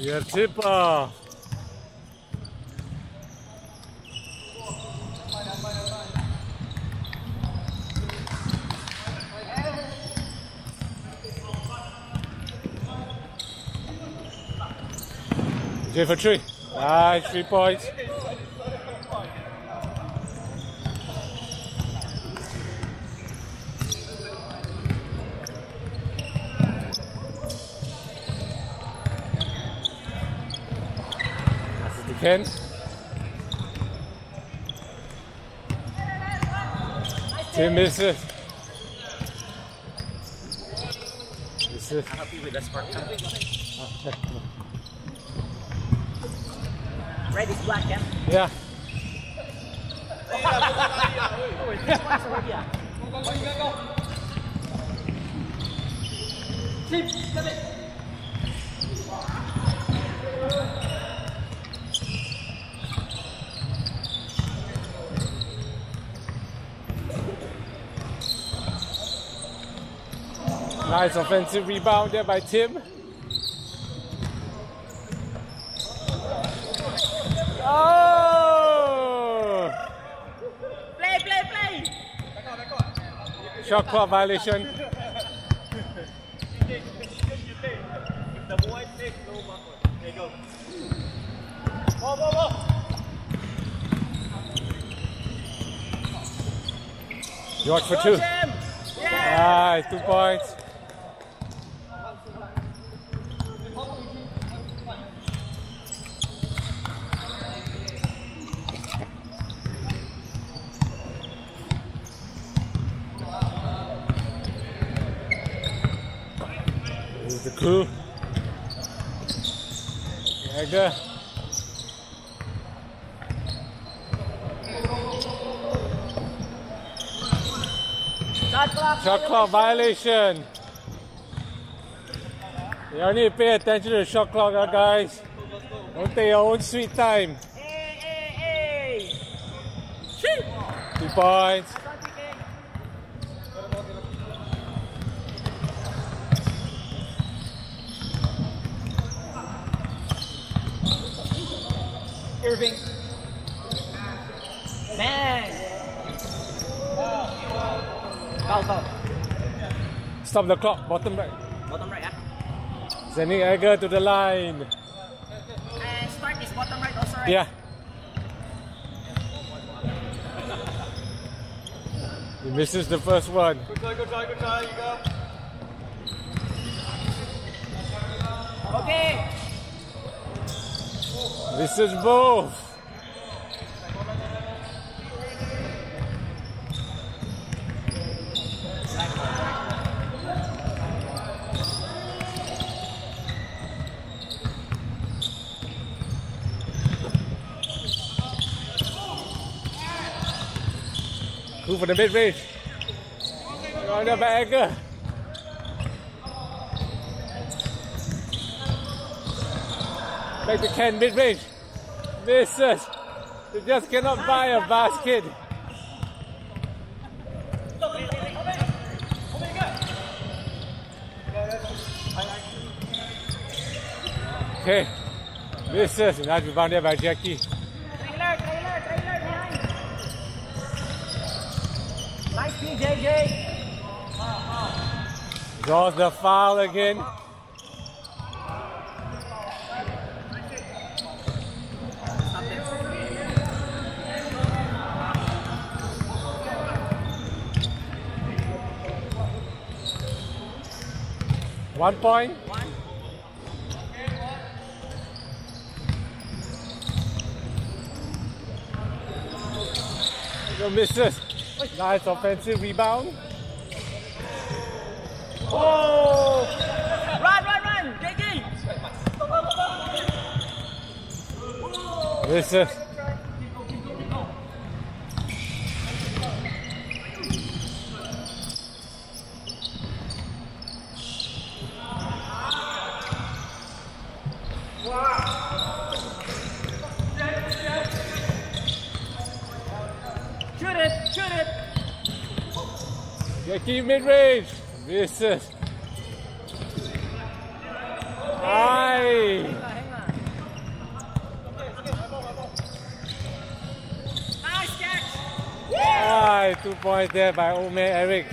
Your tip off. J for three. Nice, three points. Kent. Tim misses. Misses. I'm happy with the spark time. Red is black, yeah? Yeah. Oh, it's this one's already, ah. Nice offensive rebound there by Tim. Oh! Play, play, play! Shot clock violation. George for two. Nice, two points. Here's the crew. Jäger. Shot clock. Shot clock violation. You only need to pay attention to the shot clock, uh, guys. Don't take your own sweet time. Hey, hey, hey! Two points. Irving. Bang! Foul, foul. Stop the clock, bottom right. Bottom right, ah. Sending Edgar to the line. And start is bottom right also, right? Yeah. He misses the first one. Good try, good try, good try. You go. Okay. Misses both. Who for the mid range? On the back Edgar. Back to mid range. Misses. You just cannot buy a basket. Okay. Misses. Nice rebound there by Jacky. Trailer, trailer, trailer behind. Nice play, JJ. Draws the foul again. One point. Misses. Nice offensive rebound. Oh! Run, run, run, JJ. Misses. Shoot it, shoot it. Jacky mid Yes. assist. Aye. Aye, two points there by Ome Eric.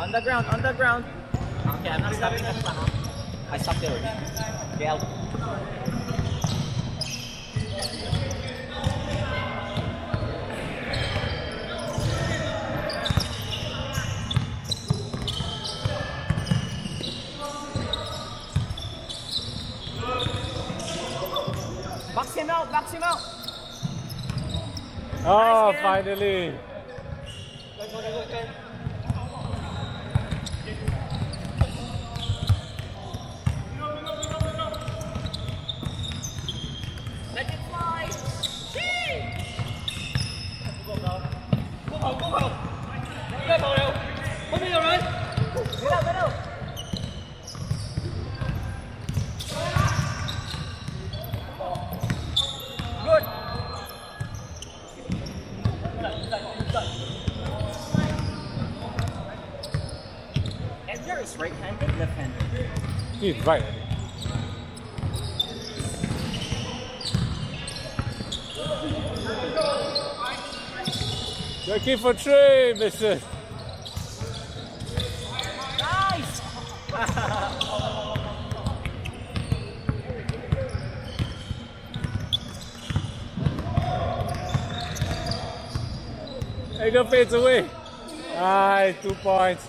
On the ground, on the ground. Okay, I'm not stopping. I stopped there. Okay, I'll... him out, box him out. Oh, finally. He's right. I think. Looking for three, misses. Nice! Eagle fades away. Aye, two points.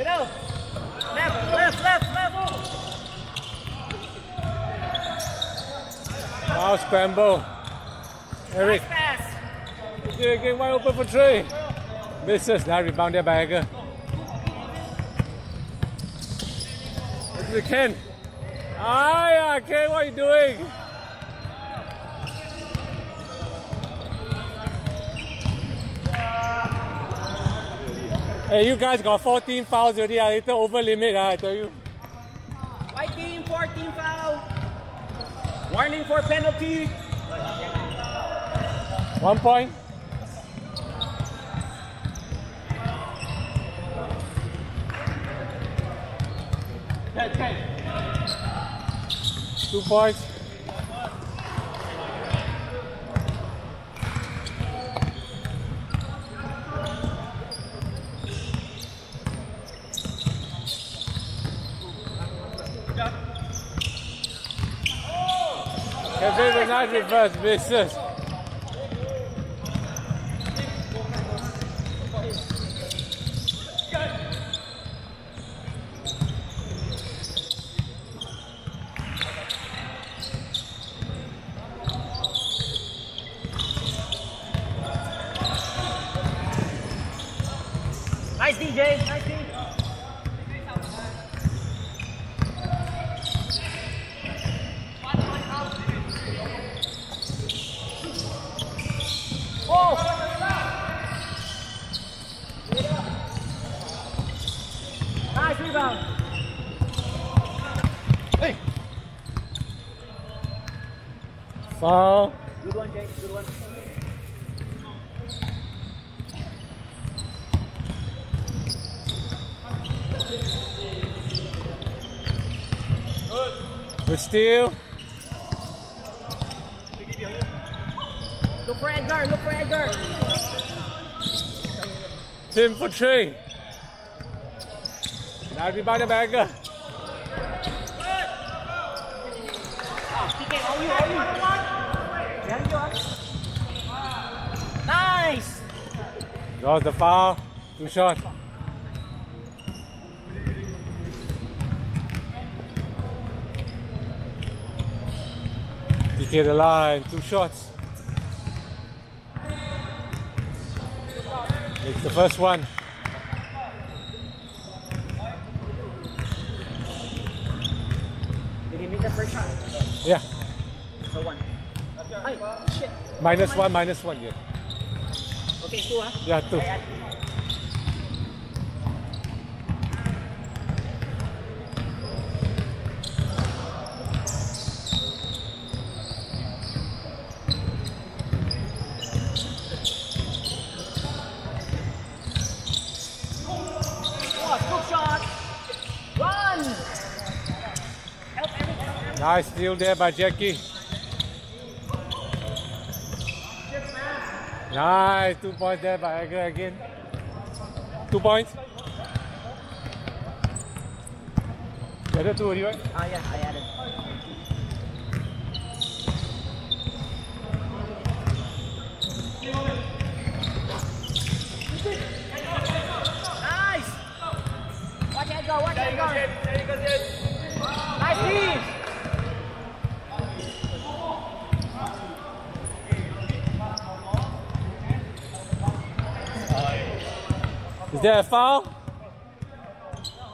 Middle! Left, left, left, left! Scramble. Eric, get, get wide open for three. Misses. Now rebounded by at Ken. Aye, Ken, what are you doing? Hey, you guys got 14 fouls already. A little over limit, ah, I tell you. White team, 14 foul! Warning for penalty! One point. Two points. The nice reverse misses. Nice DJ, nice DJ! Oh! Nice rebound! Foul. Good one, Jake, good one. Good steal. Look for Edgar, look for Edgar! Tim for three. Now rebounded by Edgar. PK, all you, all you! Behind you, ah. Nice! Draws the foul. Two shots. near the line, two shots. It's the first one. Did he make the first shot? Yeah. So one. Ay, shit. Minus one, minus one, yeah. Okay, two, huh? Yeah, two. Nice steal there by Jacky. Nice, two points there by Edgar again. Two points. The other two right? Ah, yeah, I added. Nice! Watch it go, watch it go. Nice Steve! Is there a foul?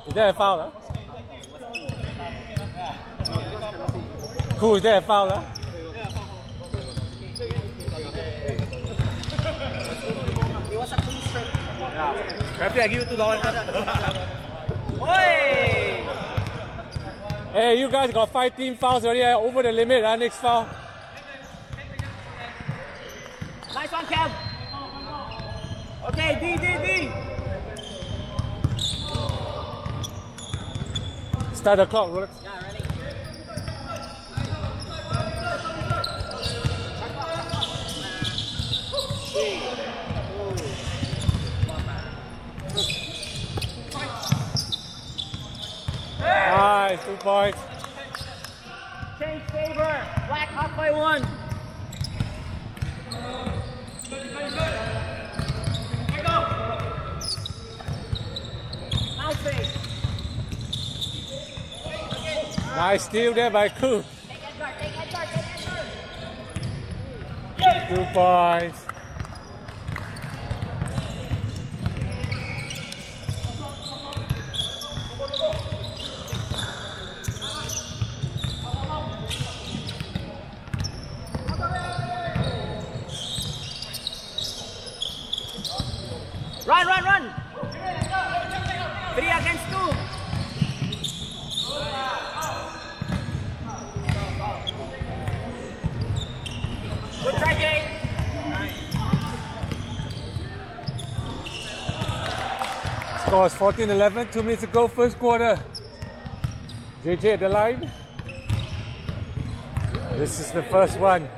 Is there a foul? Huh? Cool, is there a foul? Huh? It was a clean strike. Happy I give you two dollars. Hey, you guys got five team fouls already over the limit. Huh? Next foul. Nice one, Kev. Okay, D, D, D. Start the clock, Rolex. Yeah, ready. Nice, two points. Change favor. Black up by one. Mouth fake. Nice steal there by Khoo. Take Edgar, take take points. Run, run, run. Three against two. Good try, Jay. Score is 14 11, two minutes to go, first quarter. JJ at the line. This is the first one.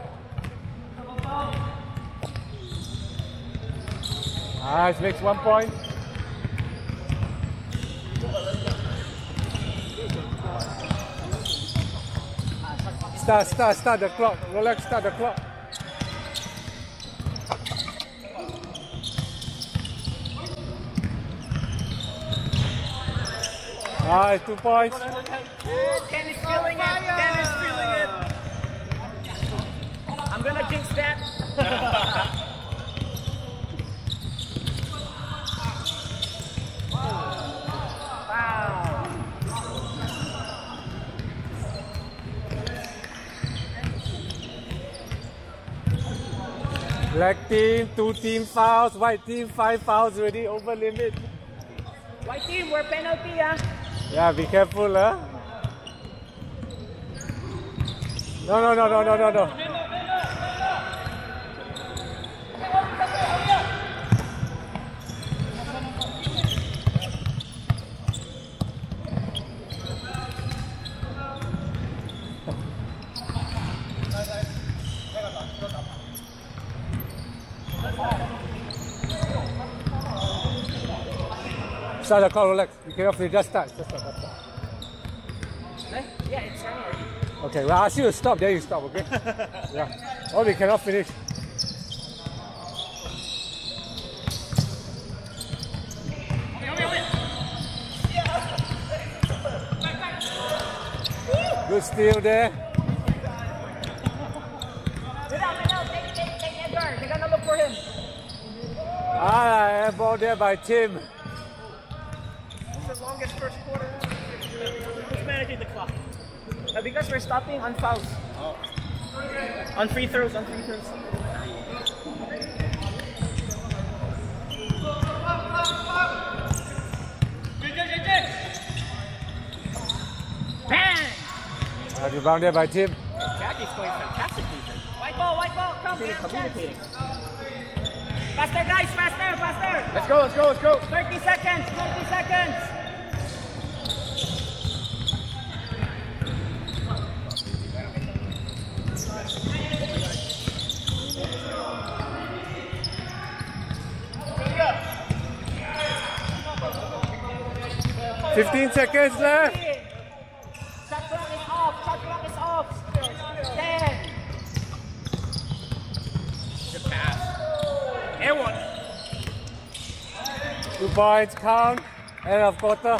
Nice, makes one point. Start, start, start the clock. Rolex, start the clock. Nice, two points. Is feeling it. Ken is feeling it. I'm gonna jinx that. Black team, two team fouls. White team, five fouls already over limit. White team, we're penalty, ah. Yeah, be careful, huh? No, no, no, no, no, no, no. Start the Rolex. You can off just start. Just start, just start. Yeah, it's here. Okay, well, I ask you to stop, then you stop, okay? yeah. Or we cannot finish. Good steal there. Ah, ball there by Tim. the longest first quarter. Who's managing the clock? Uh, because we're stopping on fouls. On free throws, on free throws. Bang! Uh, rebounded by Tim. Jacky's playing fantastic defense. White ball, white ball, come Really here, communicating. Faster, guys, faster, faster. Let's go, let's go, let's go. 30 seconds, 30 seconds. Fifteen seconds left. Shot clock is off, shot clock is off. 10. Two points count. End of quarter.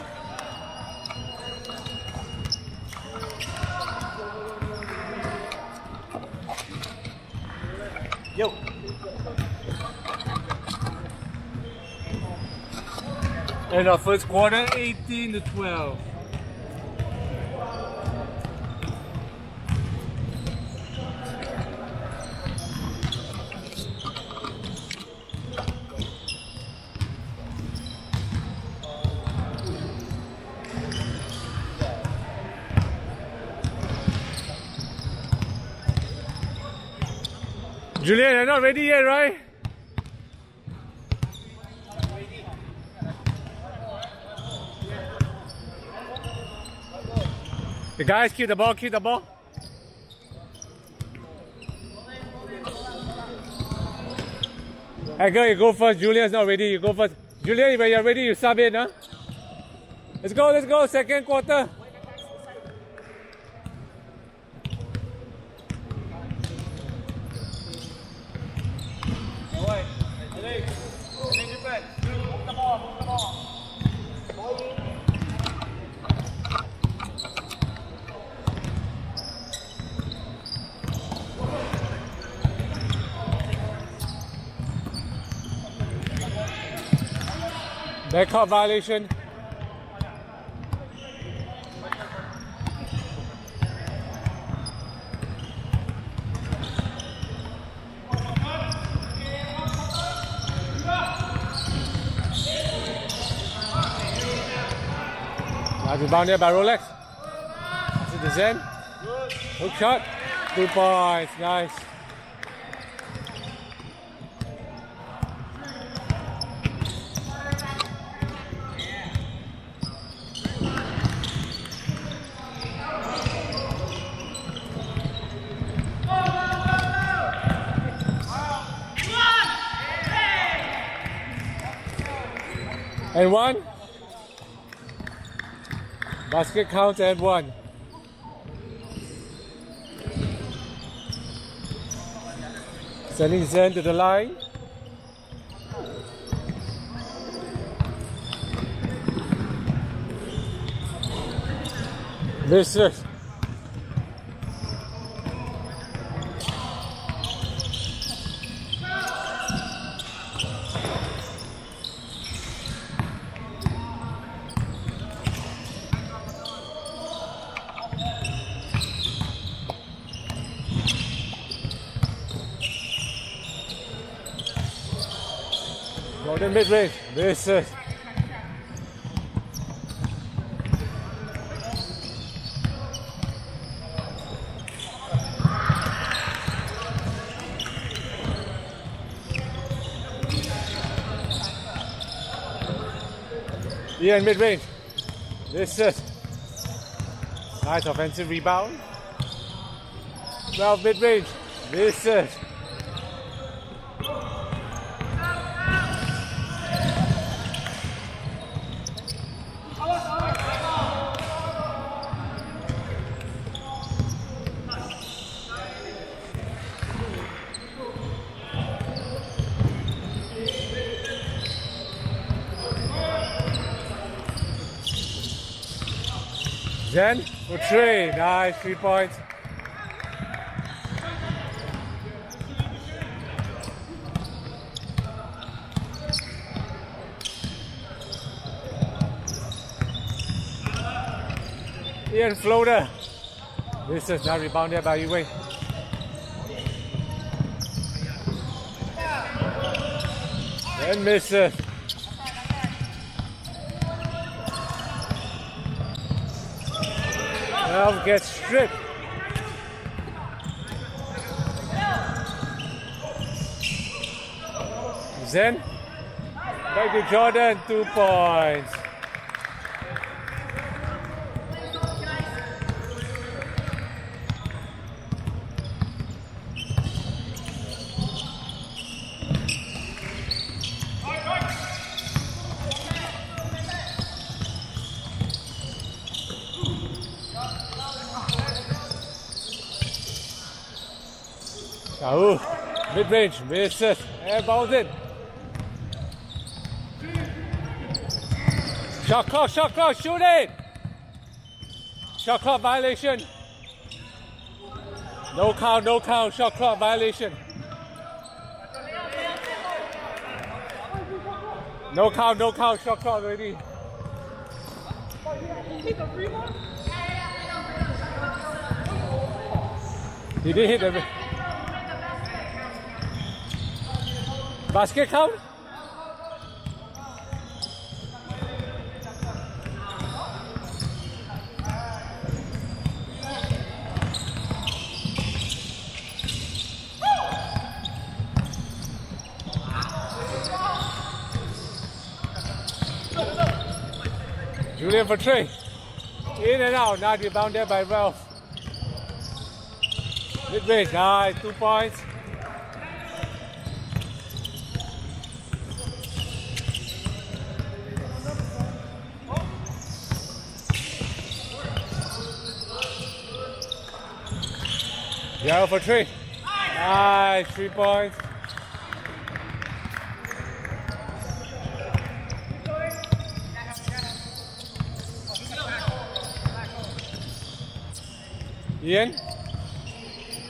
End of first quarter, 18 to 12. Julian, you're not ready yet, right? The guys keep the ball, keep the ball. Hey girl, you go first. Julian's not ready. You go first. Julian, when you're ready, you sub in, huh? Let's go, let's go. Second quarter. Backcourt violation. Nice rebound there by Rolex. To the Zen. Hook shot. Two points. Nice. And one. Basket count and one. Sending Zen to the line. Vicious. Golden mid range. Vicious. Ian mid range. Vicious. Uh, nice offensive rebound. 12 mid range. Vicious. Zen for three. Nice, three points. Ian floater. This is not rebounded by Yu Wei. And misses. Now gets stripped. Zen. Back to Jordan, two points. Shahul, mid-range, misses, and bounce it. Shot clock, shot clock, shoot it! Shot clock violation. No count, no count, shot clock violation. No count, no count, shot clock already. He did hit the basket count. Julian for three. In and out, not rebounded by Ralf. Mid-range, nice, two points. Zero for three. Nice, three points. Ian.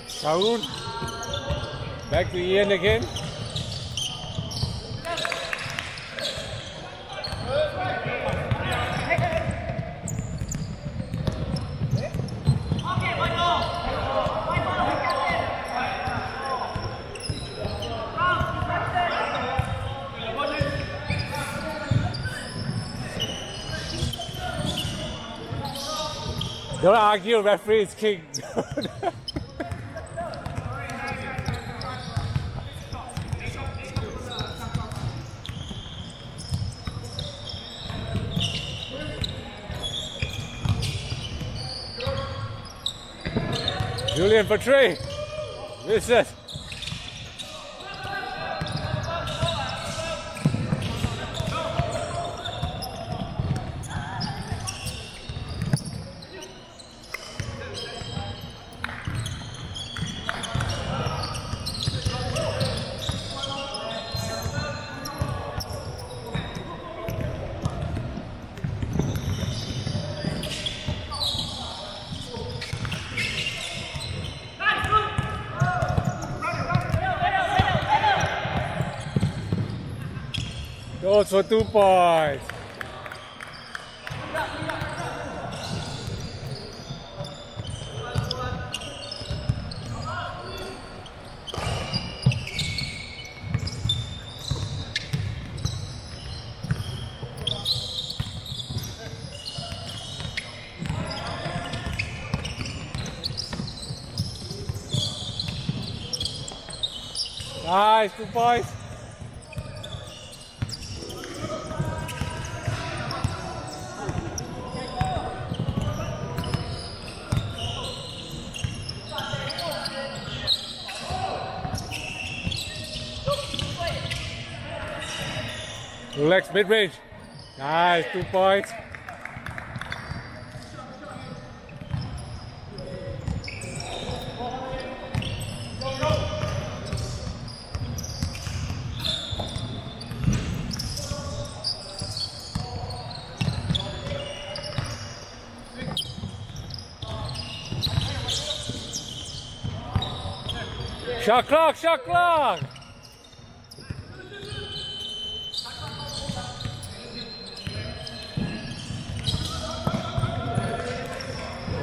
Saul. Back to Ian again. Don't argue, referee is king. Julian three. This is. Goes for two points. Nice, two points. Relax mid range. Nice, two points. Shot clock, shot clock.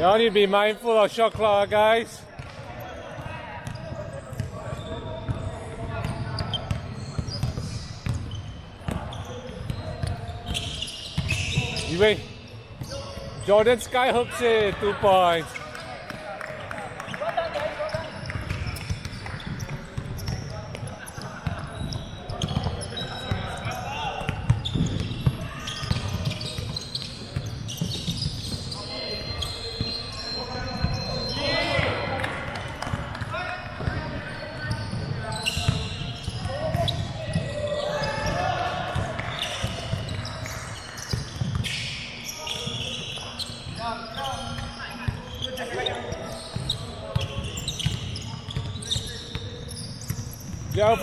Y'all need to be mindful of shot clock, guys. You. Jordan Sky hooks it, eh, two points.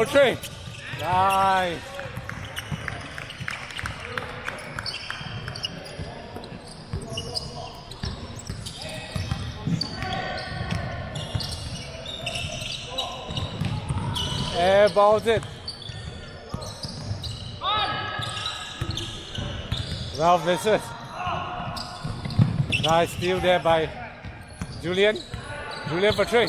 Three. Nice. Airballs it. Well, misses. Nice steal there by Julian. Julian for three.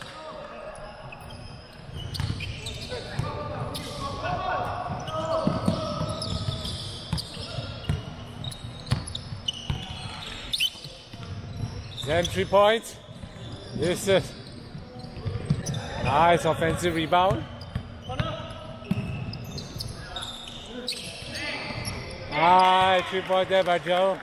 Then point. This is nice offensive rebound. Nice three point there by Joe.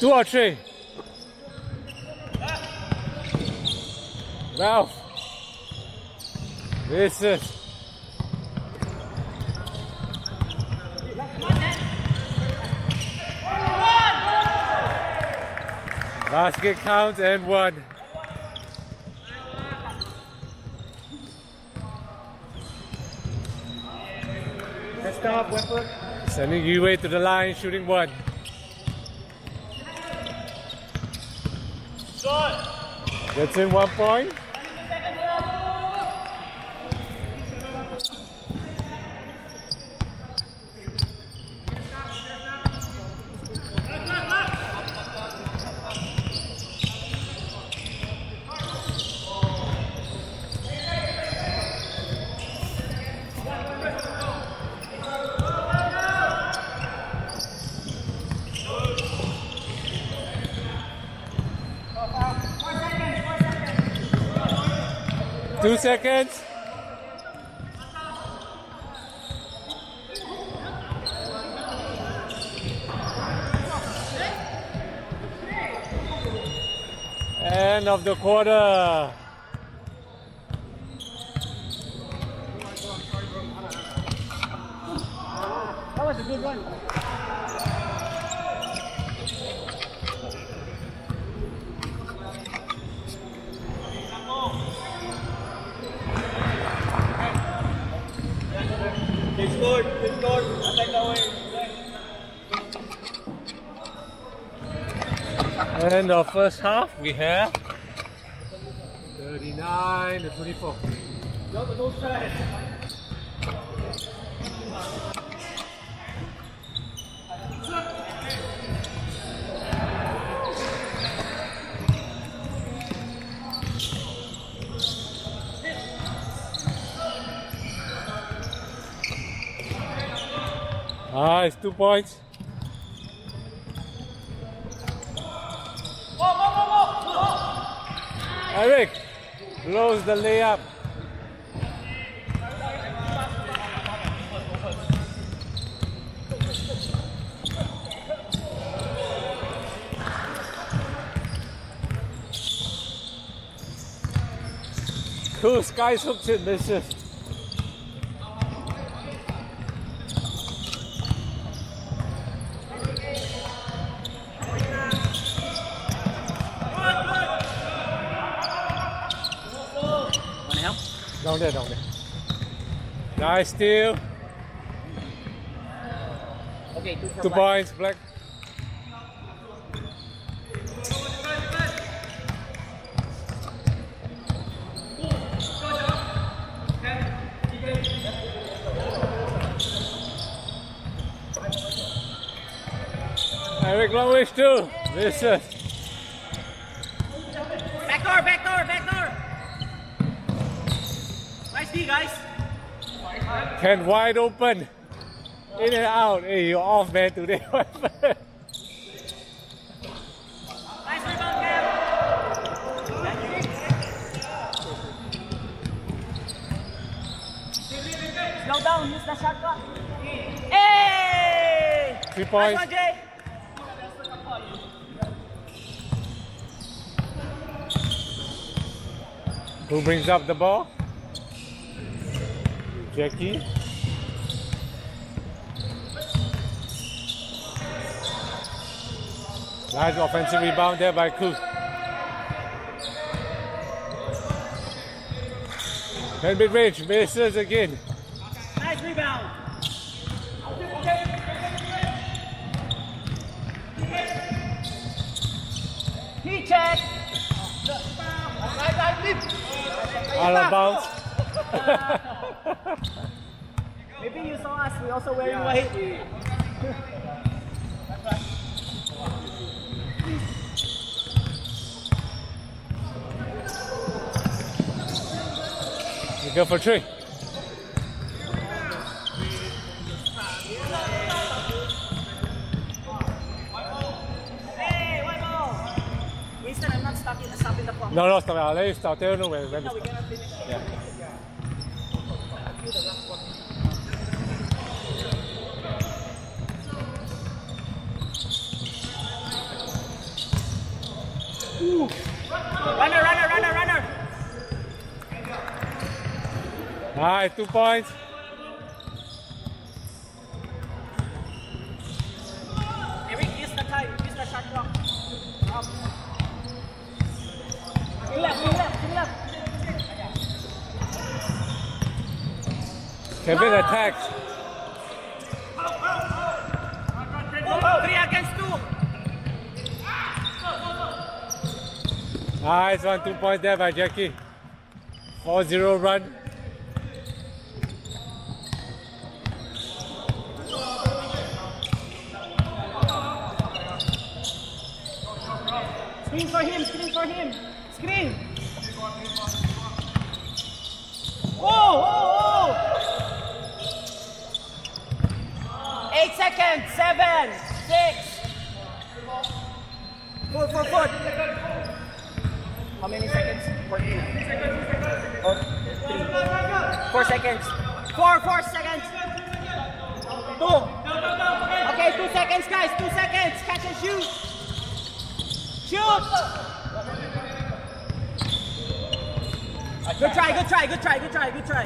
Two or three. Ralf. This is. Basket count and one. Stop, Wentworth. Sending you way to the line, shooting one. Shot. That's in one point. Two seconds. End of the quarter. That was a good run. They scored, they scored. Attack that way. And the first half we have 39 to 24. No, but. Nice, two points. Eric blows the layup. Cool, Skies hooks it, misses. Down there, down there. Nice steal. Okay, two for Two black. points, black. Eric Longwish too. This is Back door, back door, back door. Nice D, guys. Ken wide open. In and out. Hey, you're off man today. Nice rebound, Cam. Slow down, use the. Hey! Three Nice one, Jay. Who brings up the ball? Jacky. Nice offensive rebound there by Kuz. Ten mid range, misses again. Nice rebound. He check. Out of bounds. Maybe you saw us. We also wearing white. Go for three. Hey, white ball. Winston, I'm not stopping, stopping the clock. No, no, stop. I'll let you start. Tell you when, when to No, we stop. cannot finish. Yeah. Runner, runner, runner, runner. Nice, two points. Eric, use the time. Use the shot clock. Up. King left, king left, king left. Kevin attacks. Three against two. Nice one, two points there by Jacky. 4-0 run. Screen for him, screen for him. Screen. Oh, oh, oh. Eight seconds. Seven, six. Four, four, four. How many seconds? Four, two. Or three. Four seconds. Four, four seconds. Two. Okay, two seconds, guys. Two seconds. Catch and shoot. Shoot! Good try, good try, good try, good try, good try.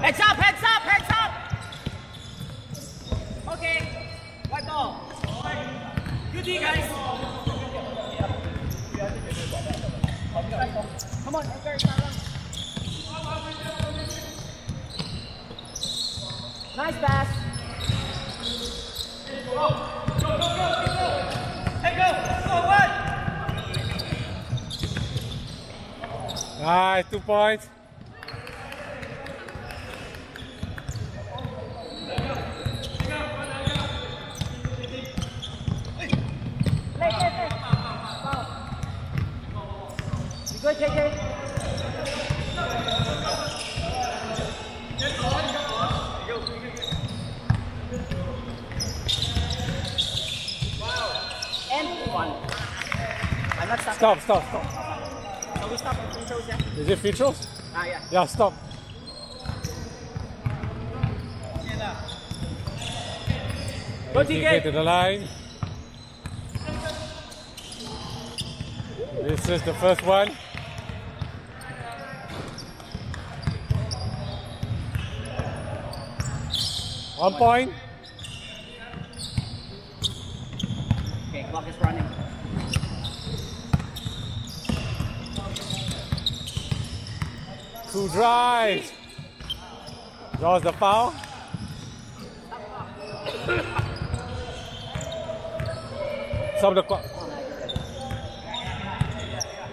Heads up, heads up, heads up! Okay, white ball. Good Guys. Come on. Nice pass. Hey, go, go, one. Nice, two points. Play, play, play. Wow. You good, JJ? And one. I'm not stopping. Stop, stop, stop. So we stop on free throws, yeah? Is it free throws? Ah, yeah. Yeah, stop. Go, get to the line. This is the first one. One point. Okay, clock is running. Two drives. Draws the foul. Stop the clock.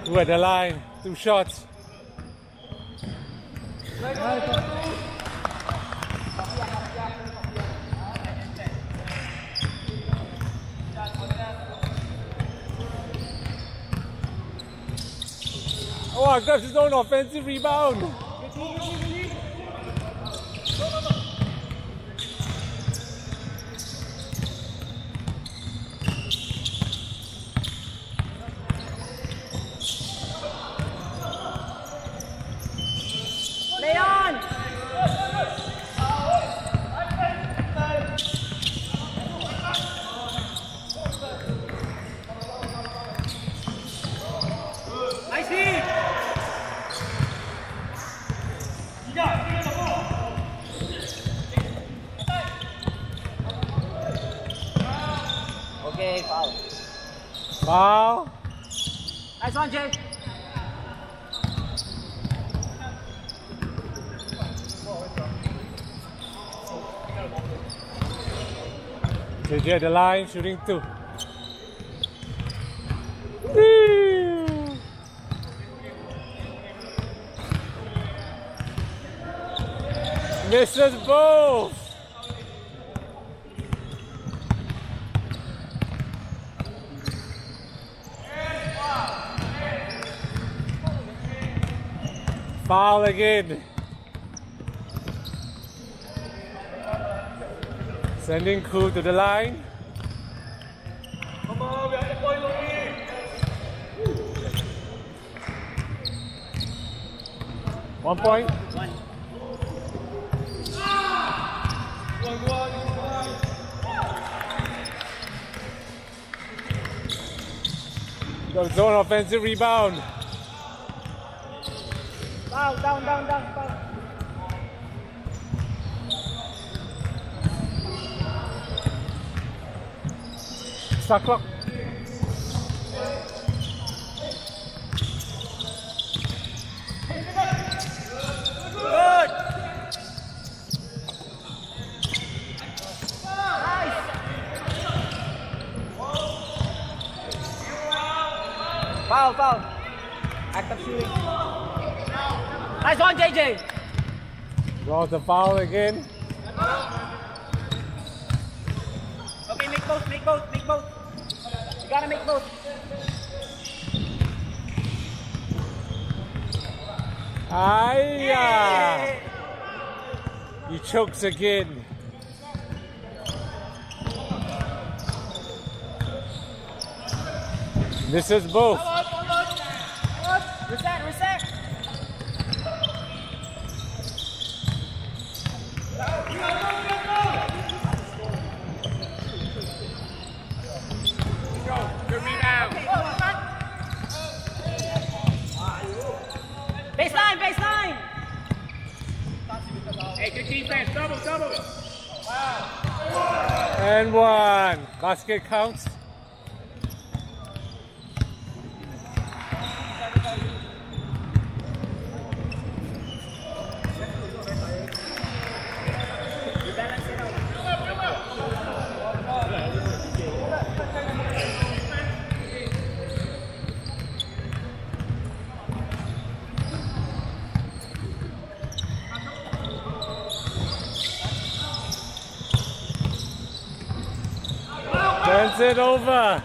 Two at the line. Two shots. Oh, grabs his own offensive rebound. At the line, shooting two. Misses both. Foul again. Sending crew to the line. Come on, we have to play Louis! One point. One. The zone offensive rebound. Foul, down, down, down, foul. Start clock. Foul, foul. Act of shooting. Nice one, JJ. Draws the foul again. Okay, make both, make both, make gotta make both. Aya! He chokes again. This is both. Reset, reset. Good rebound! Baseline, baseline. Hey, good defense! Double, double! And one. Basket counts. Turns it over.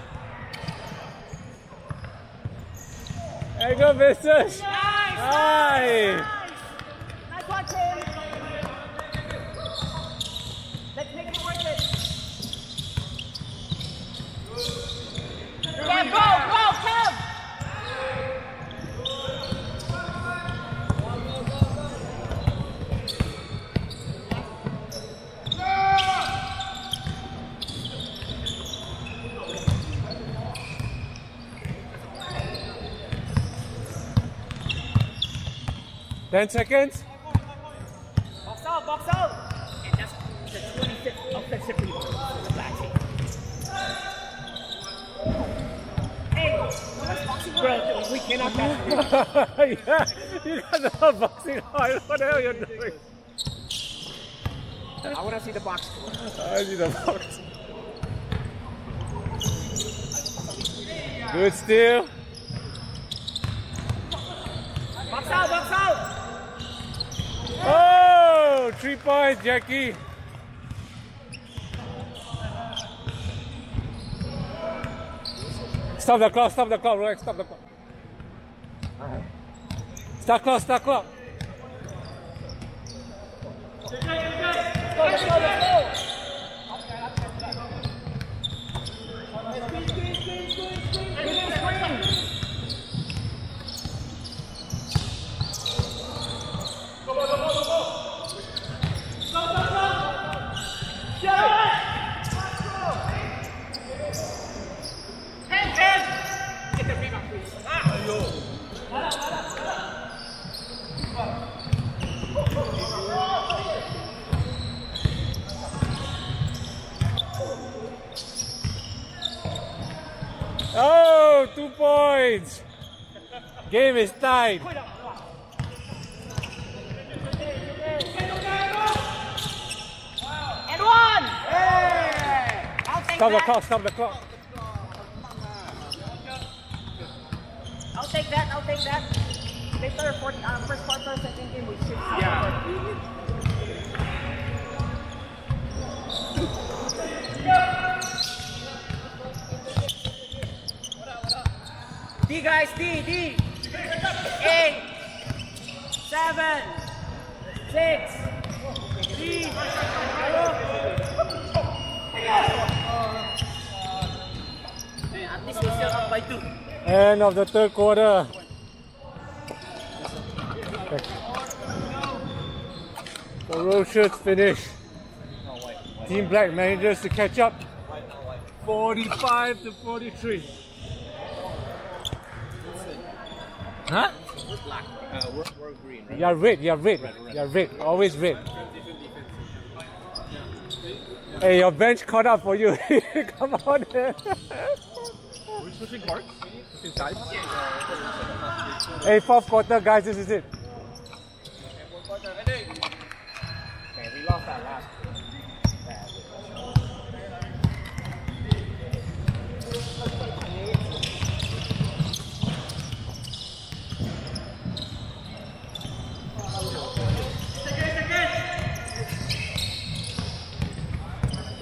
10 seconds. Box out, box out. And that's the 25th offensive rebound for the black team. Bro, we cannot catch Yeah, you got the whole boxing hard. What the hell you doing? I want to see the box. I see the box. Good steal. Box out, box out. Oh, three points, Jacky. Stop the clock, stop the clock, Rolex, stop the clock. Start clock, clock. Let's go, go. Two points. Game is tied. And one! Hey! I'll take Stop the clock, stop the clock. I'll take that, I'll take that. Later, fourth, uh, first quarter, second game, we should Yeah. Guys, D, D. Eight, seven, six, three, two. End of the third quarter. Ferocious finish. Team Black manages to catch up. 45 to 43. Huh? Uh, we're, we're green, right? You're red, you're red, you're red, always red. Hey, your bench caught up for you. Come on. We're switching cards? Switching sides? hey, fourth quarter, guys, this is it. Okay, we lost that last.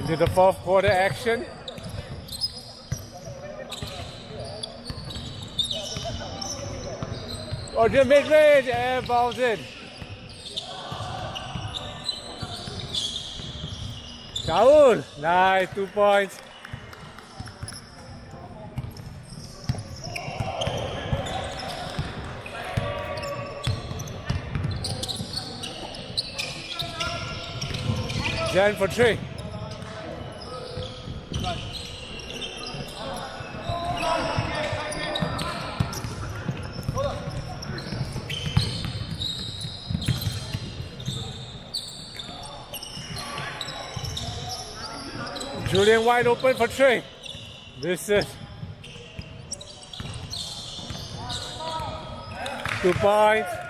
Into the fourth quarter action. Oh, the mid range, air balls in. Shahul, nice, two points. Jan for three. Julian wide open for three. This is two points.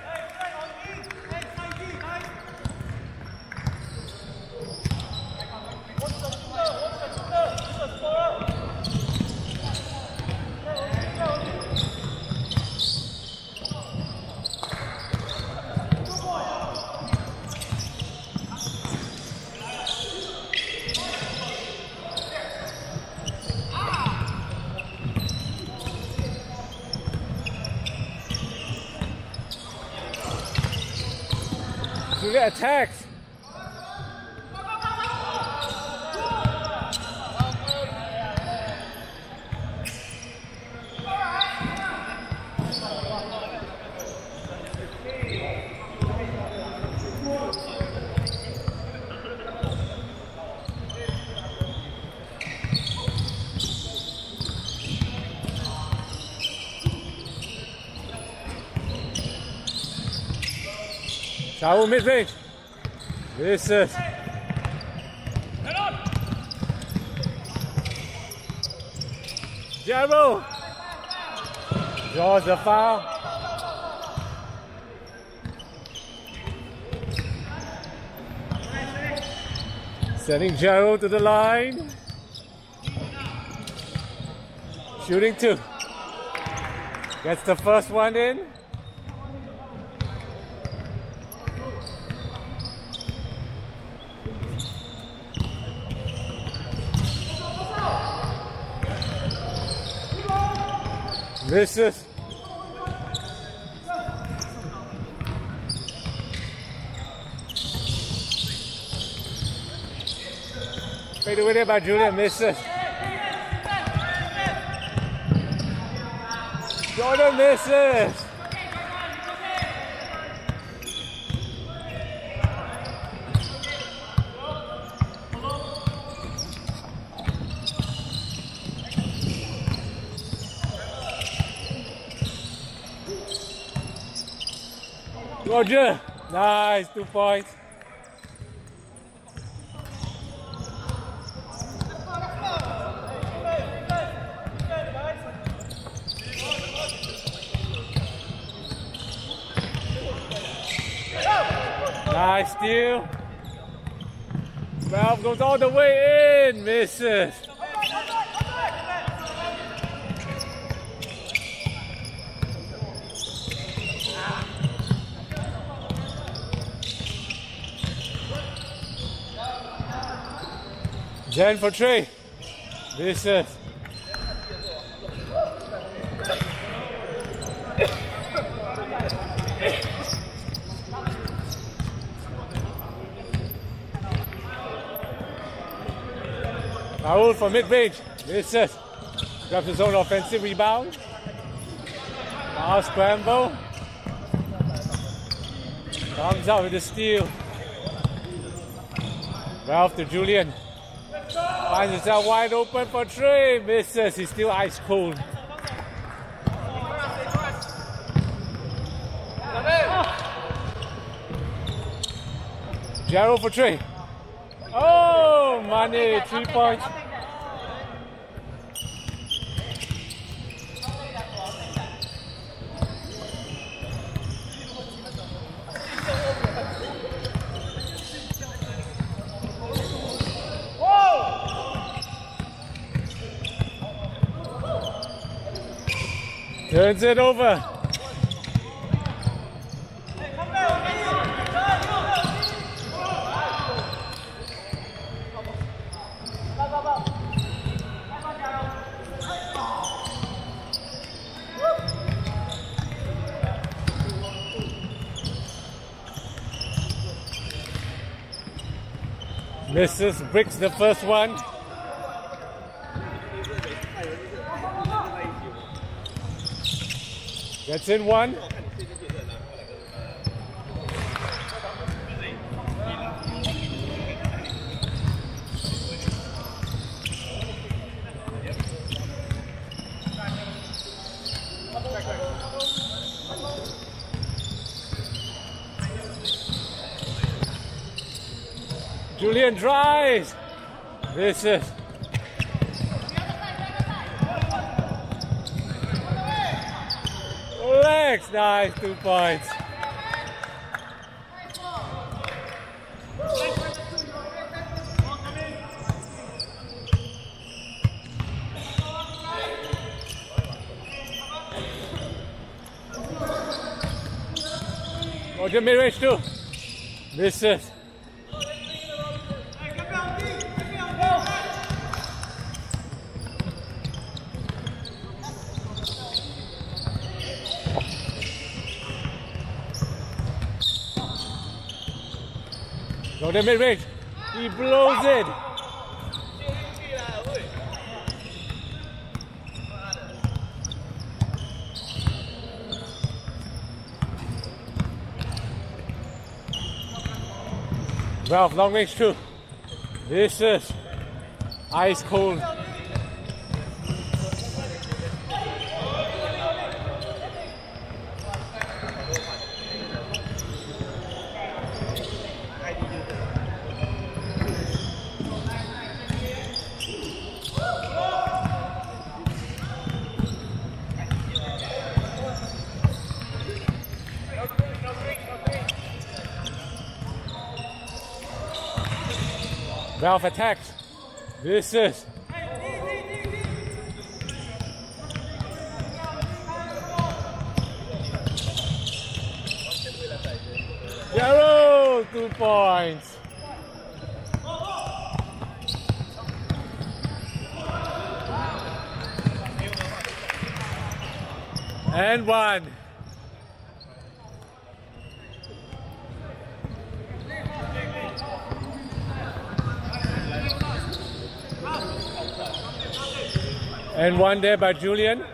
Czoło midrange. This is. Jaro draws the foul. Sending Jaro to the line. Shooting two. Gets the first one in. Misses. Fade away by Julian, misses. Jordan misses. Roger, nice, two points. Nice steal. Valve goes all the way in, misses. Jen for three. Misses. Ralf for mid-range. Misses. Grabs his own offensive rebound. Now scramble. Comes out with the steal. Ralf to Julian. Finds himself wide open for three. Misses. He's still ice cold. Gerald for three. Oh, money, three points. Turns it over. Misses, bricks the first one. Gets in one. Julian drives. This is. Nice, two points. Roger mid-range too. Misses. Go to mid-range. He blows it. Ralf, long range too. This is ice cold. Valve attacks. This is. Yarrow, two points. And one. And one there by Julian.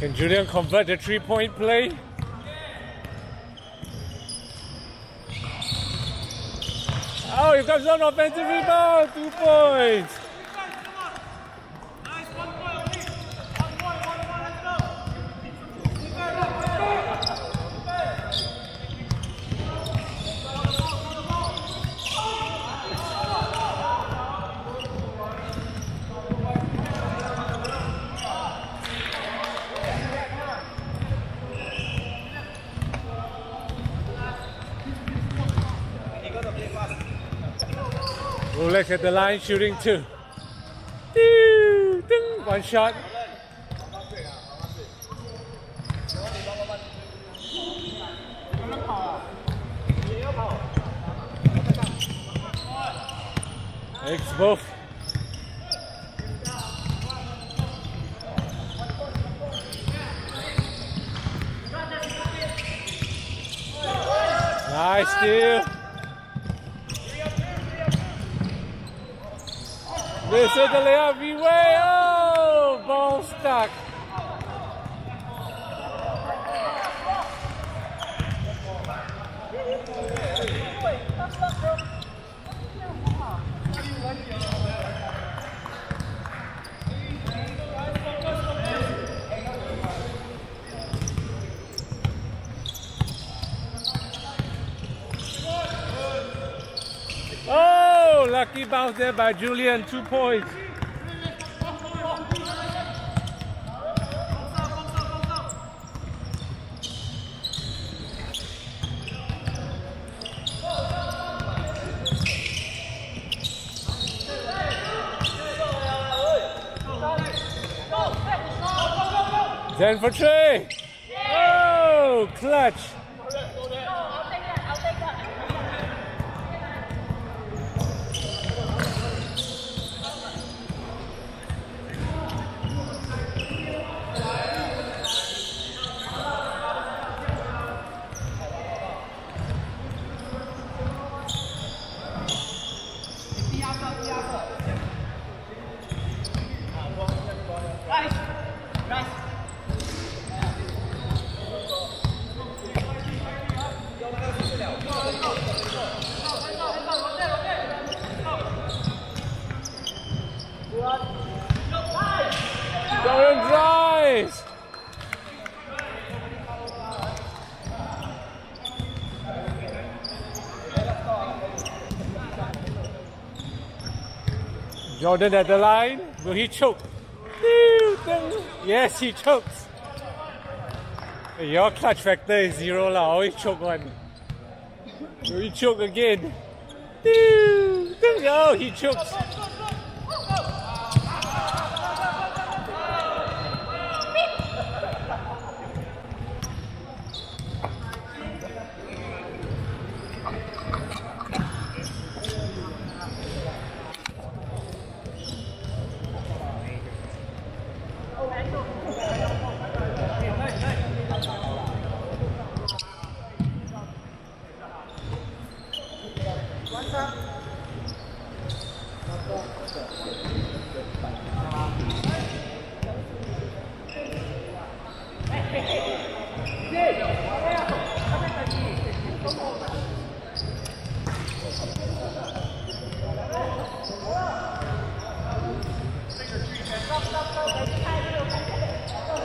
Can Julian convert the three point play? Oh, he comes an offensive rebound, two points. Rolex at the line shooting ding, One shot. Makes both. Nice steal. This is the layup way. Oh, ball stuck. Oh, there by Julian, two points. Then for Trey. Oh, clutch. Jordan drives. Jordan at the line. Will he choke? Yes, he chokes. Your clutch factor is zero lah. Always choke one. Will he choke again? Oh, he chokes.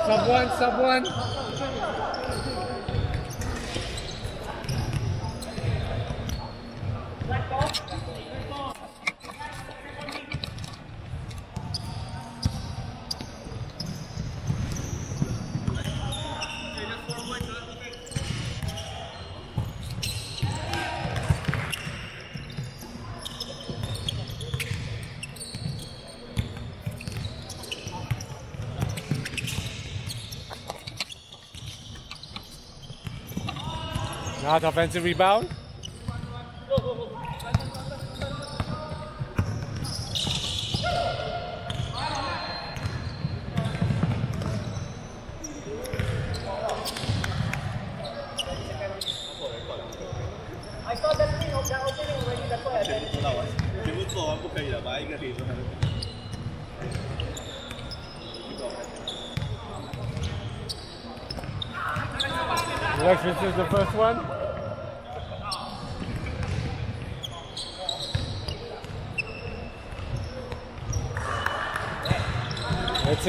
Sub one, sub one. Offensive rebound.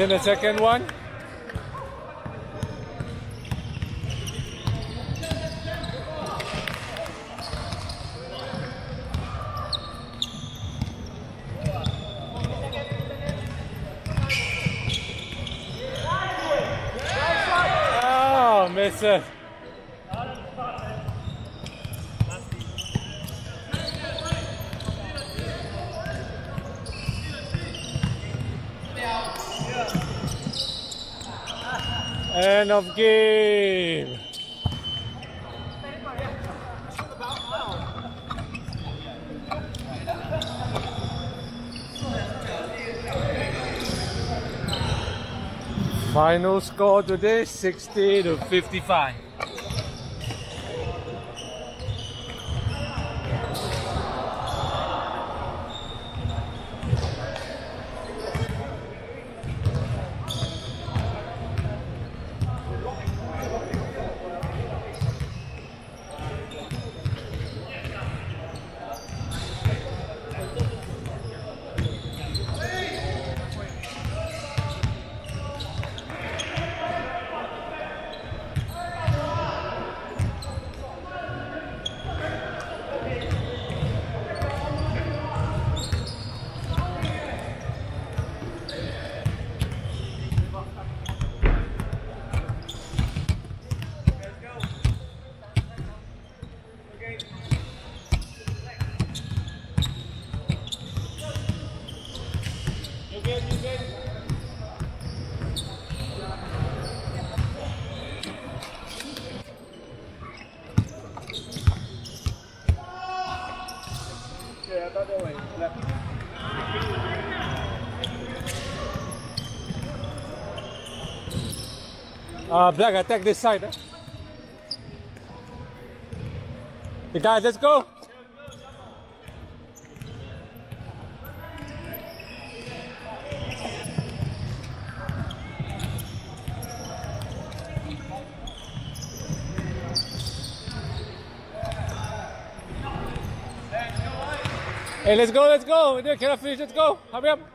The second one. Oh, miss of game. Final score today 60 to 55. Uh, Black, attack this side. Huh? Hey guys, let's go. Hey, let's go, let's go. They cannot finish, let's go. Hurry up.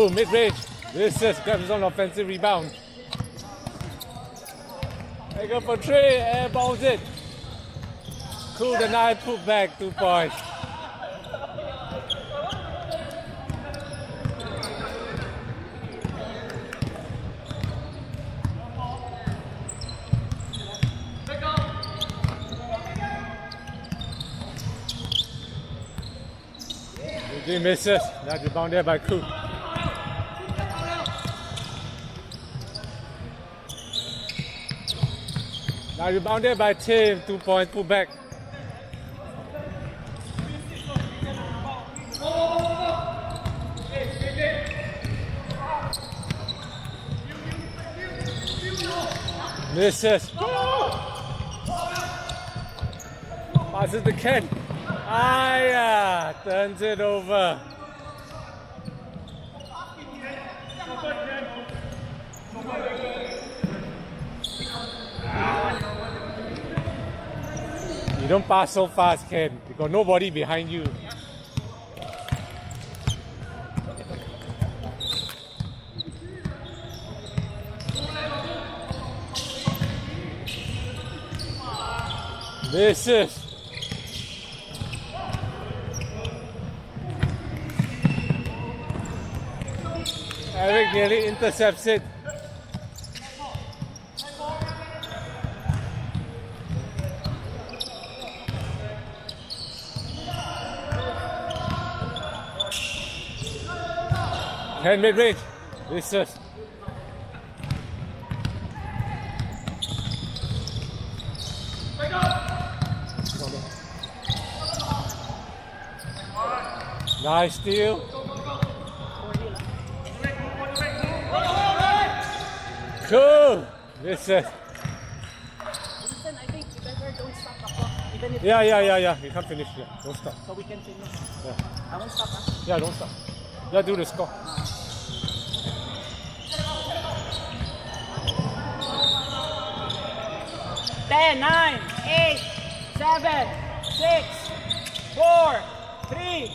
Cool, mid range. This is grabs on offensive rebound. I go for three, air balls it. Cool, nine put back, two points. Eugene misses. That's rebounded by Cook. Now rebounded by Tim, two points, pull back. Misses. Passes to Ken. Yeah, turns it over. Don't pass so fast, Ken. You got nobody behind you. This is. Eric nearly intercepts it. Ken mid-range. Misses. Nice steal. Cool. This Winston, I think you better don't stop the clock. Even if Yeah, yeah, yeah, yeah. You can't finish. Yeah, don't stop. so we can finish. Yeah, I won't stop. Huh? yeah don't stop. Yeah, do the score. Ten, nine, eight, seven, six, four, three.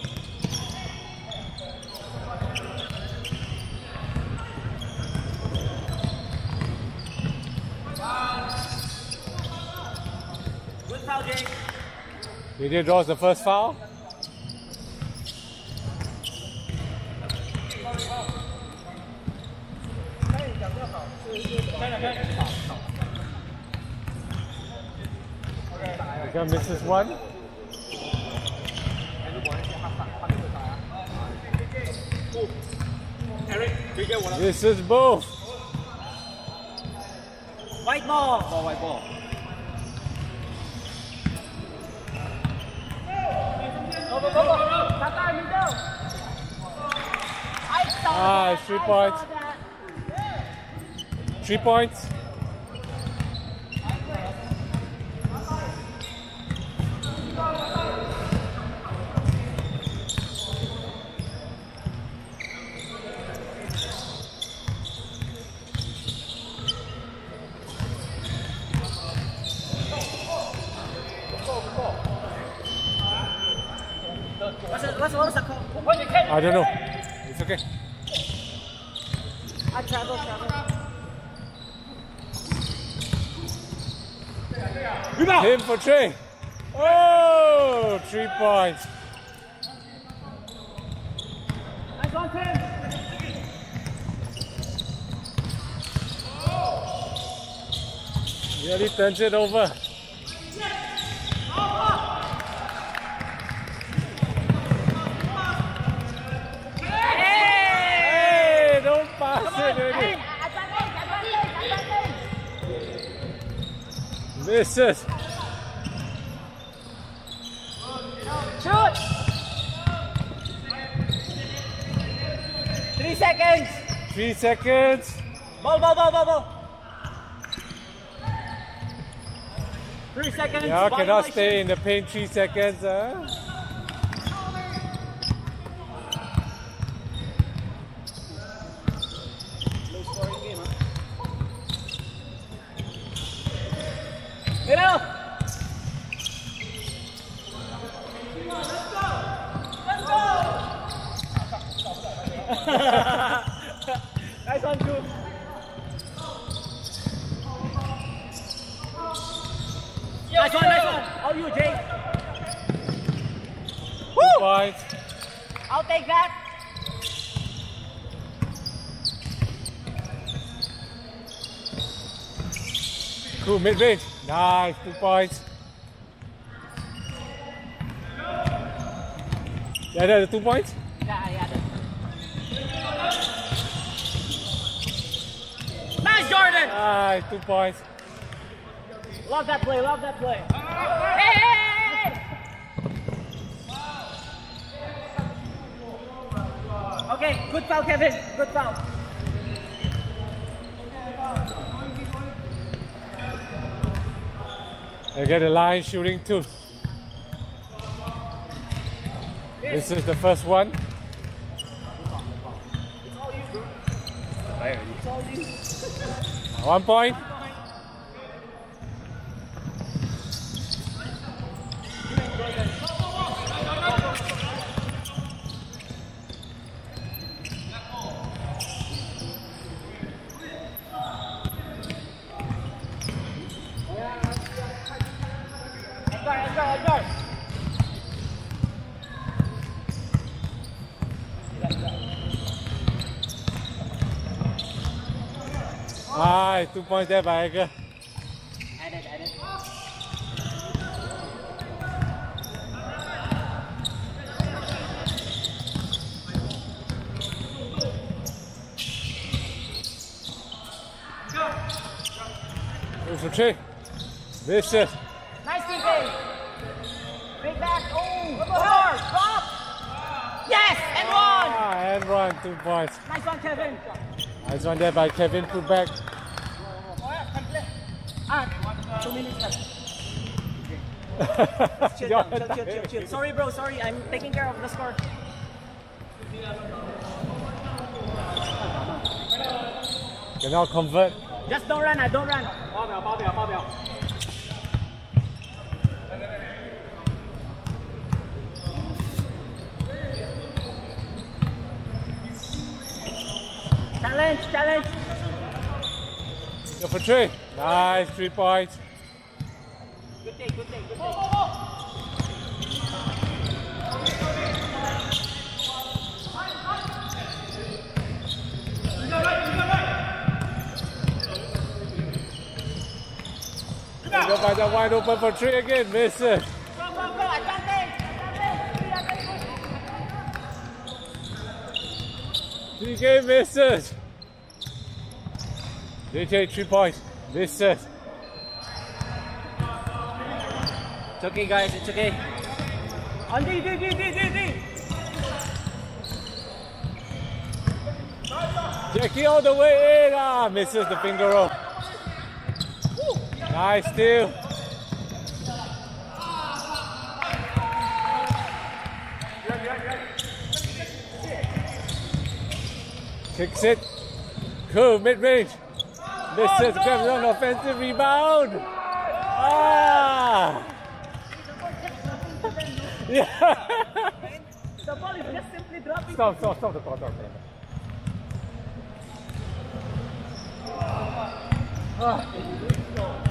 Good foul, Jake. Didier draws the first foul. Again, misses one. Eric, bigger one. Misses both. White ball. Ball, white ball. Go, go, go, go. Ah, three points. Three points. For three. Oh, three points. Nice one, Tim. Nearly turns it over. Hey, don't pass it. Advantage, advantage, Three seconds. Ball, ball, ball, ball, ball. Three seconds. Yeah, cannot stay in the paint three seconds. Huh? Low scoring game, huh? Middle. nice one, Drew. Nice one, nice one. All you, Jay. Two points. I'll take that. Khoo, mid. Nice, two points. Yeah, that's the two points. Yeah, yeah. Nice, Jordan. Nice, two points. Love that play, love that play. Hey, hey, hey, hey. Okay, good foul, Kevin. Good foul. I get a line shooting too. This is the first one. One point. Two points there by Edgar. Added, added. Three. Vicious. Nice DK. Big back. Oh. Drop. Yes, and one. Ah, and one, two points. Nice one, Kevin. Nice one there by Kevin. Put back. Ah, two minutes left Chill down, chill, chill, chill, chill. Sorry, bro. Sorry, I'm taking care of the score. Cannot convert. Just don't run, ah, don't run. 八秒，八秒，八秒。 Challenge, challenge. Go for three. Nice, three points. By the wide open for three again. Advantage, advantage. Three. DK misses. DJ three points. Misses. It's okay, guys. It's okay. On D, D, D, D. Jacky all the way in. Ah, misses the finger roll. Nice steal. Kicks it. Khoo, mid range. Misses, grabs an offensive rebound. Ah! Yeah! The ball is just simply dropping. stop, stop, stop the clock. Stop.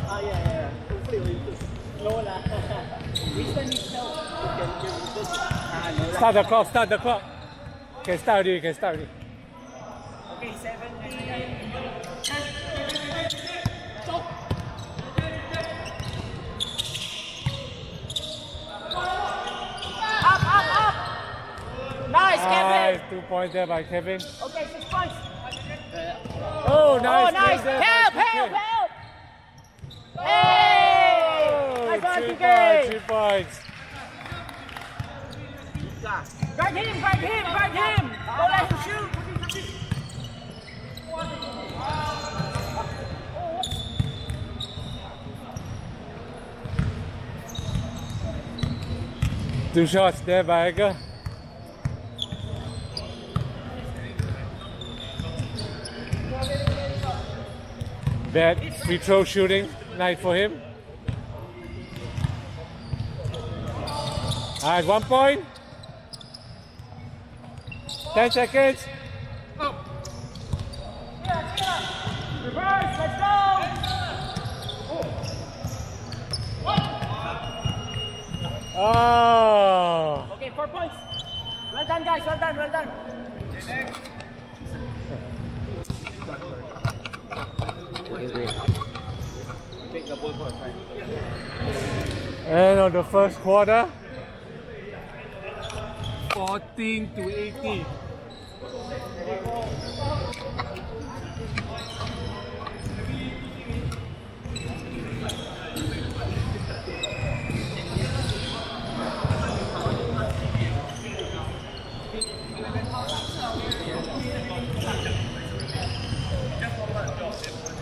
Ah, yeah, yeah. Ah. Start the clock, start the clock. Can start already, can start already. Okay, 70. Up, up, up. Nice, Nice, Kevin. two points there by Kevin. Okay, six points. Oh, nice. oh, nice. Help, help, help. Hey! Oh, Nice one, points, three points. Guard him, guard him, guard him. Don't let him shoot. Two shots there by Edgar. Bad free throw shooting night for him. Alright, one point. Ten seconds. Reverse, let's go. Oh. Okay, four points. Well done, guys. Well done, well done. And on the first quarter, 14 to 18. Don't let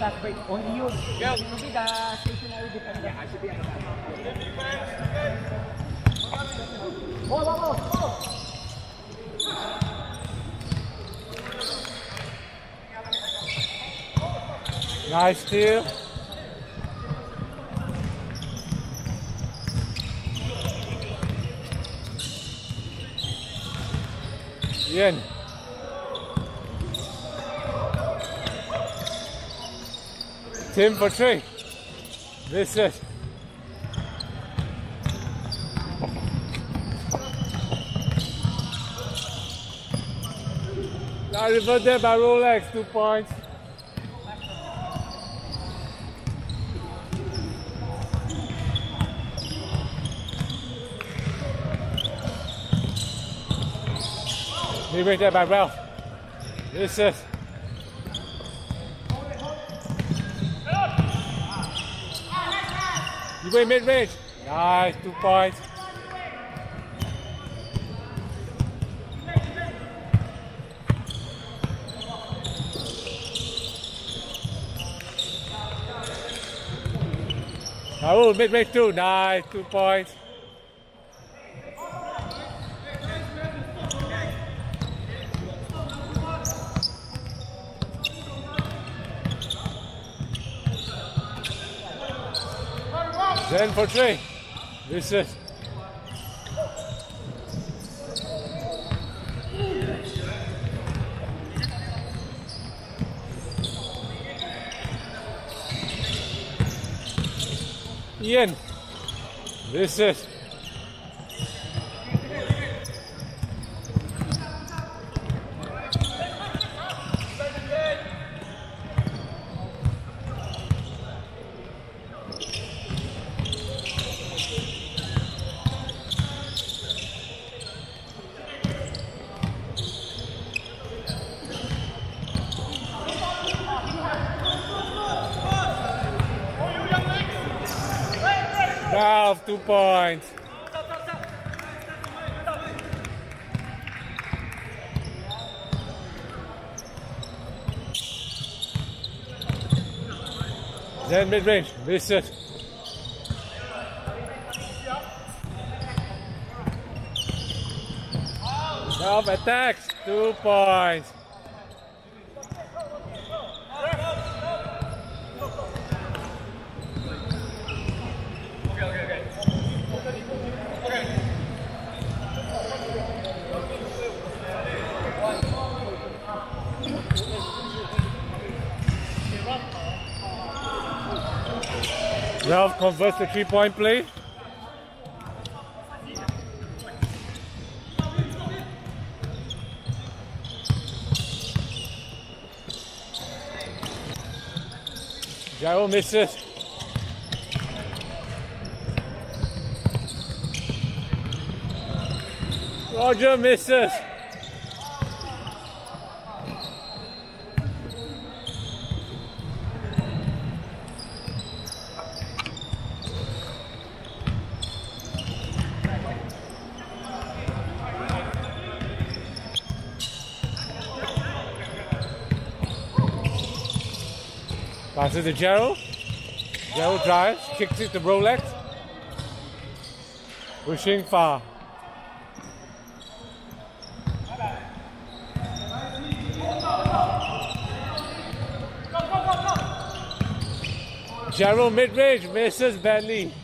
fast break. Only you. Yeah. You be the stationary defender. I should be at the back. Whoa, whoa, whoa, whoa. Nice steal. Ian. Tim for three. This is. I revert there by Rolex, two points. He went there by Ralf. This is. Win mid-range. Nice, two points. Raul, mid-range two. Nice, two points. Zen for three. This is. Ian. This is. Ralf, two points. Zen mid-range, miss it. Ralf attacks, two points. Converts the three-point play. Gyro misses. Roger misses. Passes to Jarol. Jarol drives, kicks it to Rolex. Pushing far. Jarol mid-range misses badly.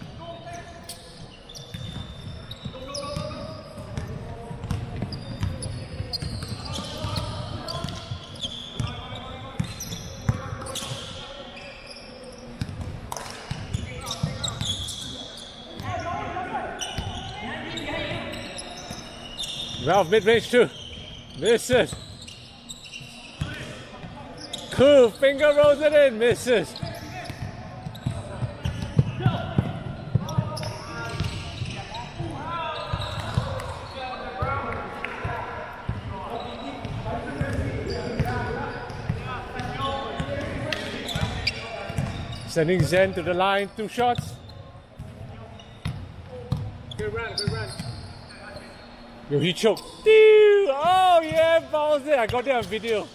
Ralf mid-range two. Misses. Khoo. Finger rolls it in. Misses. Sending Zen to the line. Two shots. Good run, good run. Yo, he choked. Oh yeah, bounced it. I got it on video.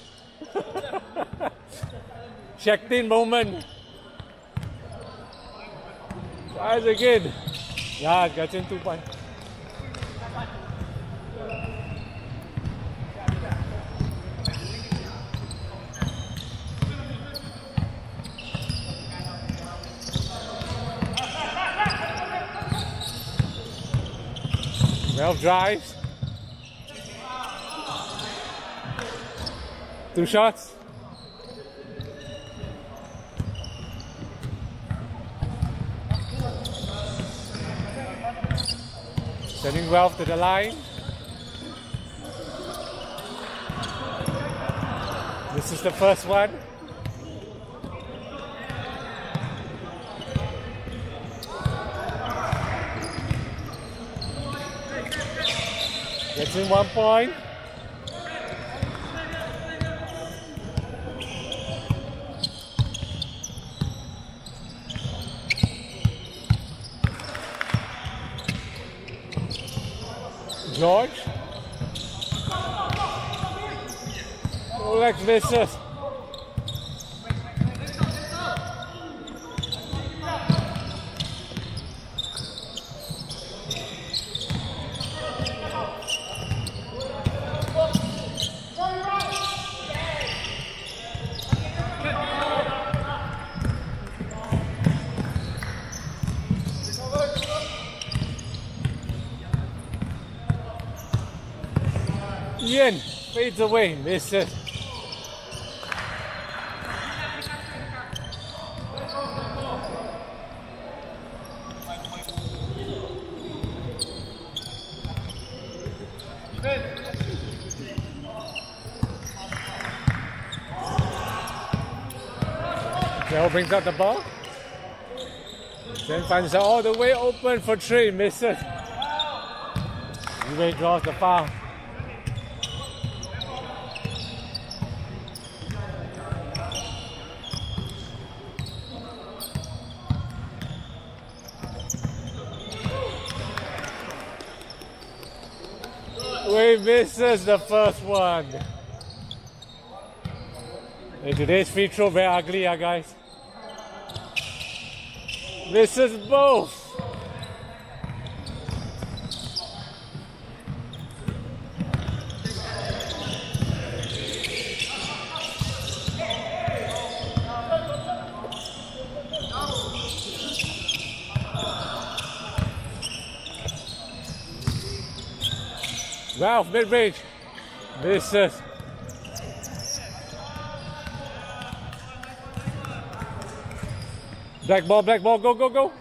Checked in moment. Tries again. Yeah, gets in two points. Ralf drives. Two shots. Sending Ralf to the line. This is the first one. Gets in one point. George. Misses. Ian fades away, misses. Brings out the ball. Then finds out all the way open for three, misses. Yue draws the foul. We misses the first one. Hey, today's free throw very ugly, uh, guys. Misses both. Ralf, mid-range. Misses. Black ball, black ball, go, go, go.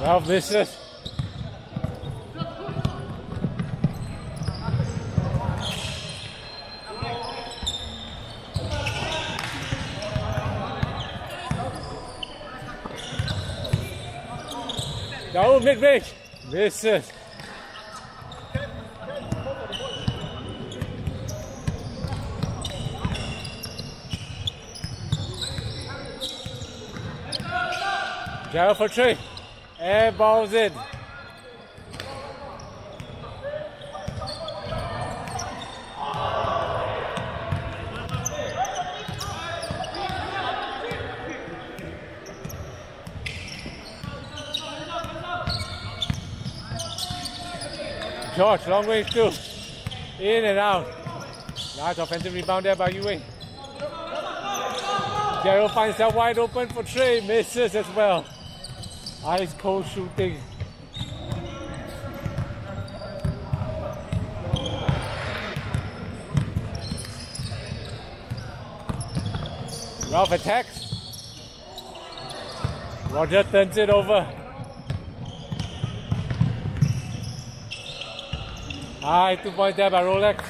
Ralf misses. Go mid-range. Misses. Jail for three. Air balls Long range too. In and out. Nice offensive rebound there by Ewing. Jarol finds that wide open for Trey, misses as well. Ice cold shooting. Ralf attacks. Roger turns it over. High two points there by Rolex.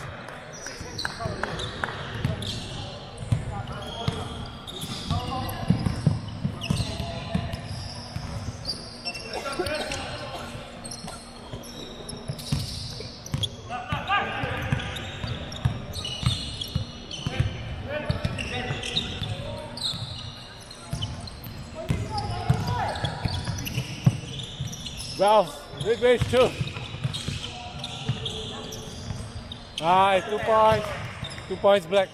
Ralf, big range two. Alright, two points. Two points black.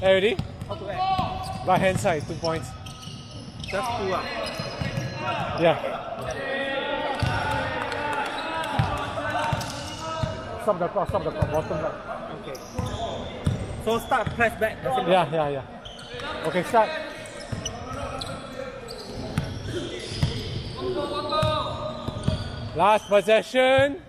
Hey, ready? How to act? Right hand side, two points. Just two ah. Yeah. Stop the clock, stop the clock, bottom right. Okay. So start press back. Yeah, yeah, yeah. Okay, start. Last possession.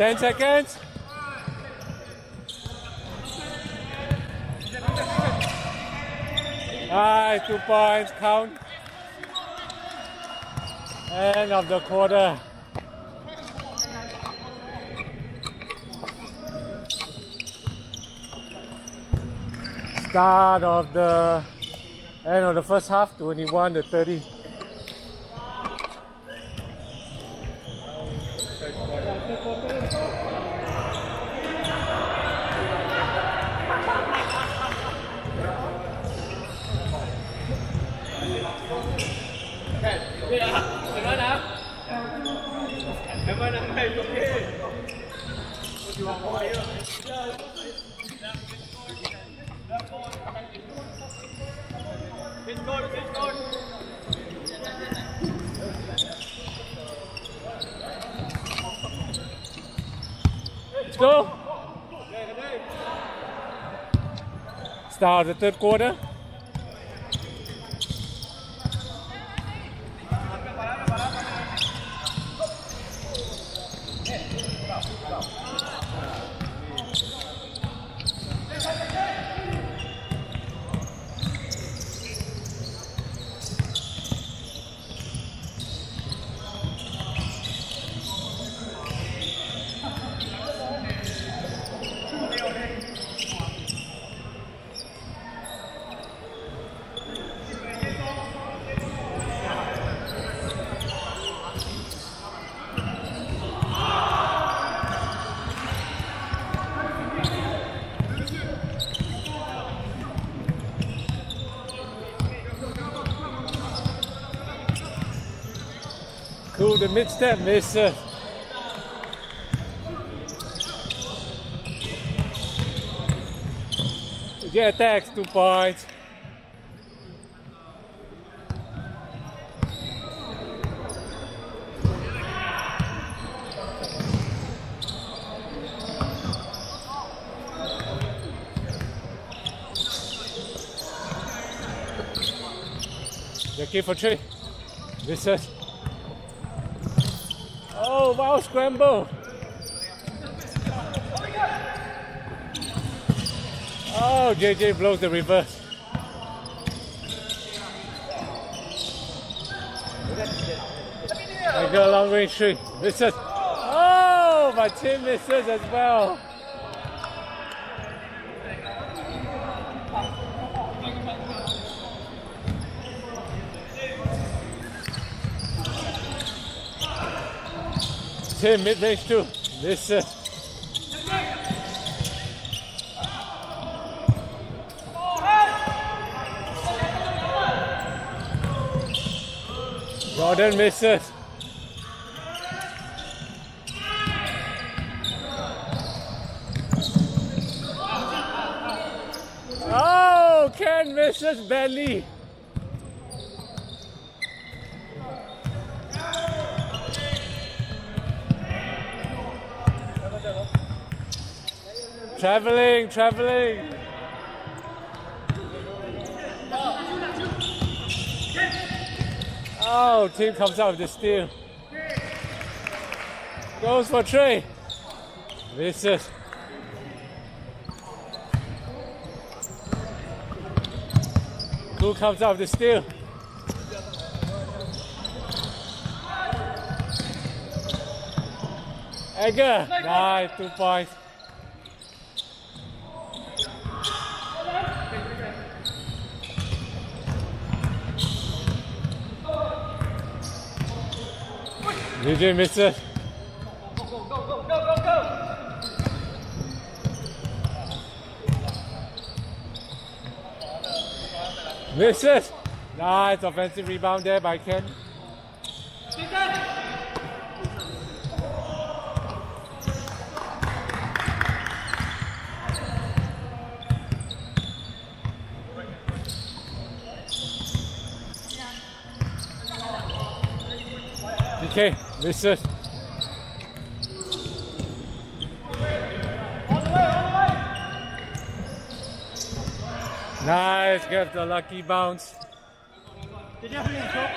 Ten seconds. Alright, two points, count. End of the quarter. Start of the end of the first half, 21 to 30. Start the third quarter. Khoo, the mid step misses. Get attacks, two points. Jacky for three. Misses. Oh, wow, scramble. Oh, JJ blows the reverse. I got a long range three. Misses. Oh, my team misses as well. Tim mid range two. Misses. Uh, Jordan misses. Oh, Ken misses badly. Traveling, traveling. Oh, team comes out with the steal. Goes for Trey. Misses. Who comes out with the steal? Edgar, nice, two points. DJ misses. Go, go, go, go. Misses. Nice offensive rebound there by Ken. Miss it. Nice, get the lucky bounce. Did you have any shot?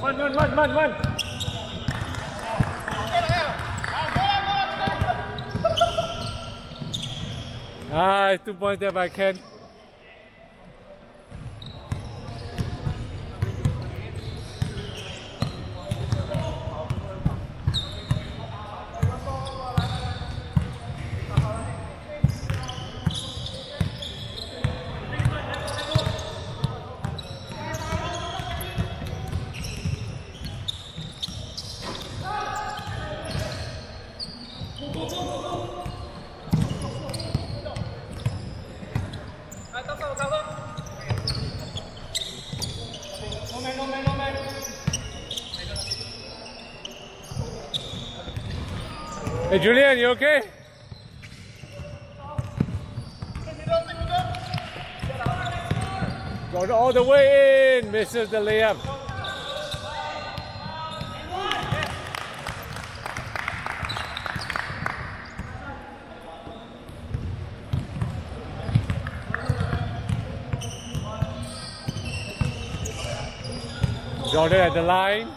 One, one, one, one, one. Ah, two points there by Ken. Hey Julian, you okay? Got all the way in, misses the layup. Jordan at the line.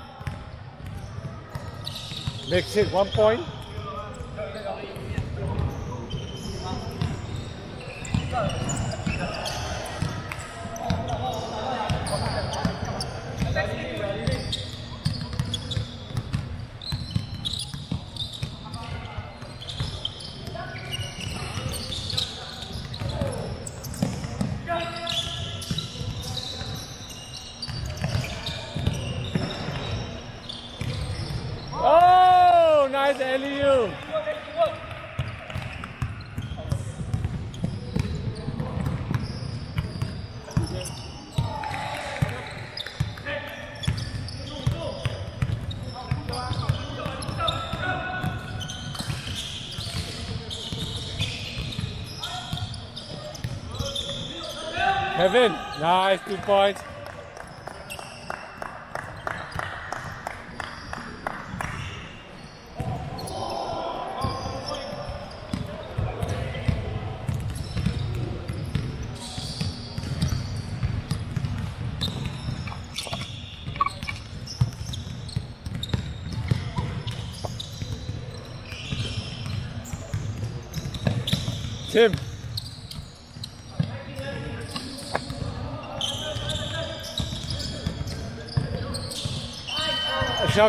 Makes it one point. Oh, nice alley-oop. Kevin, nice two points. Tim.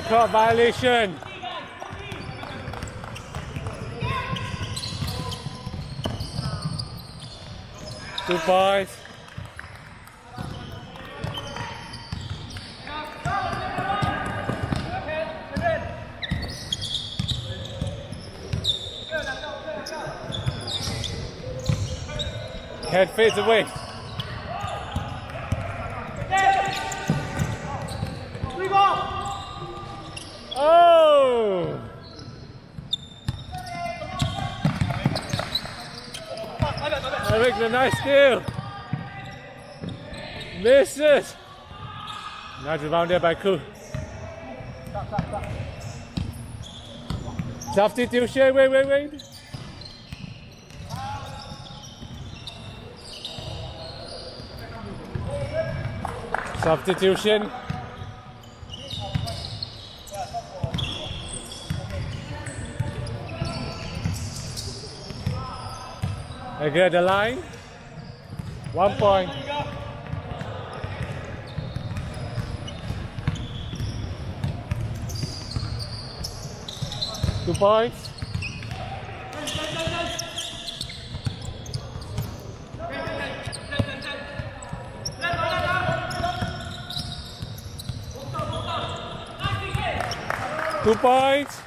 Shot violation. Two points. Head fades away. Oh! The nice steal. Misses. Nice rebound there by Khoo. Substitution, wait, wait, wait. Substitution. Get the line. One point. Two points. Two points.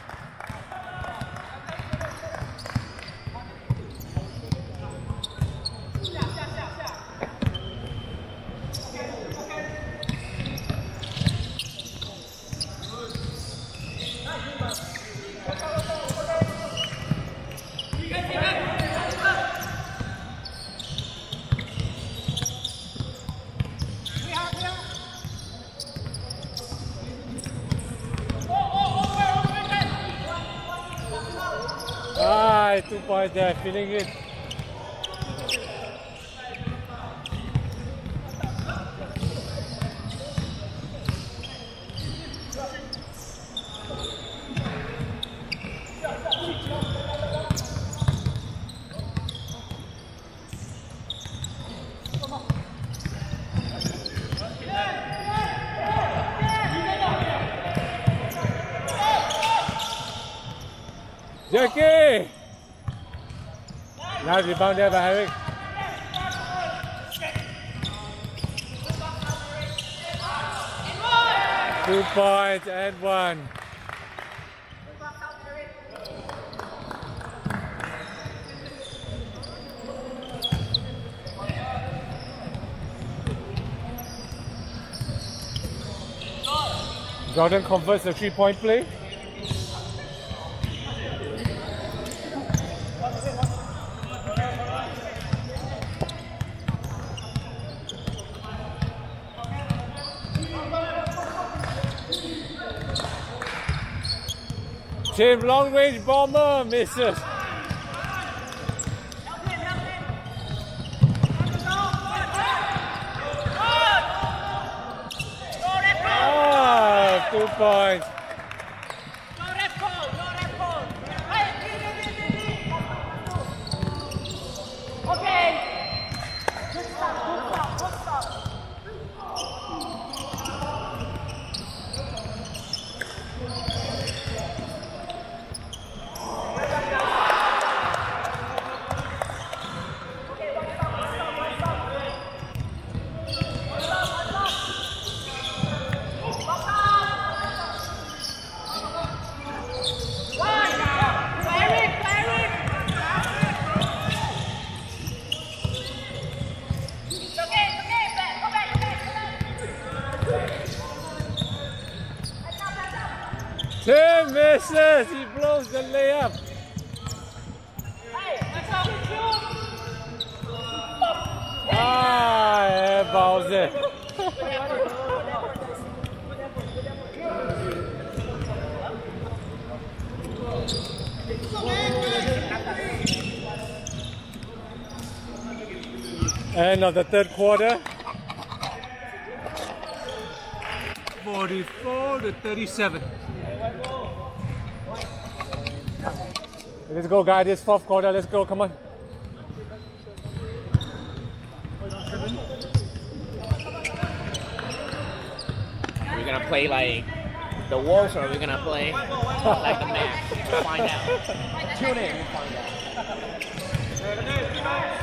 Ah, two points there, feeling it. Jacky! Nice rebound by Eric. Two points and one. Jordan converts the three-point play. Tim, long range bomber misses. Ah, two points. Okay. Good stop, good stop, good stop. Tim misses. He blows the layup. Ah, airballs it. End of the third quarter. 44 to 37. Let's go, guys. This fourth quarter. Let's go. Come on. We're gonna play like the Wolves, or we're gonna play like the Max. We'll find out. Tune in, we'll find out.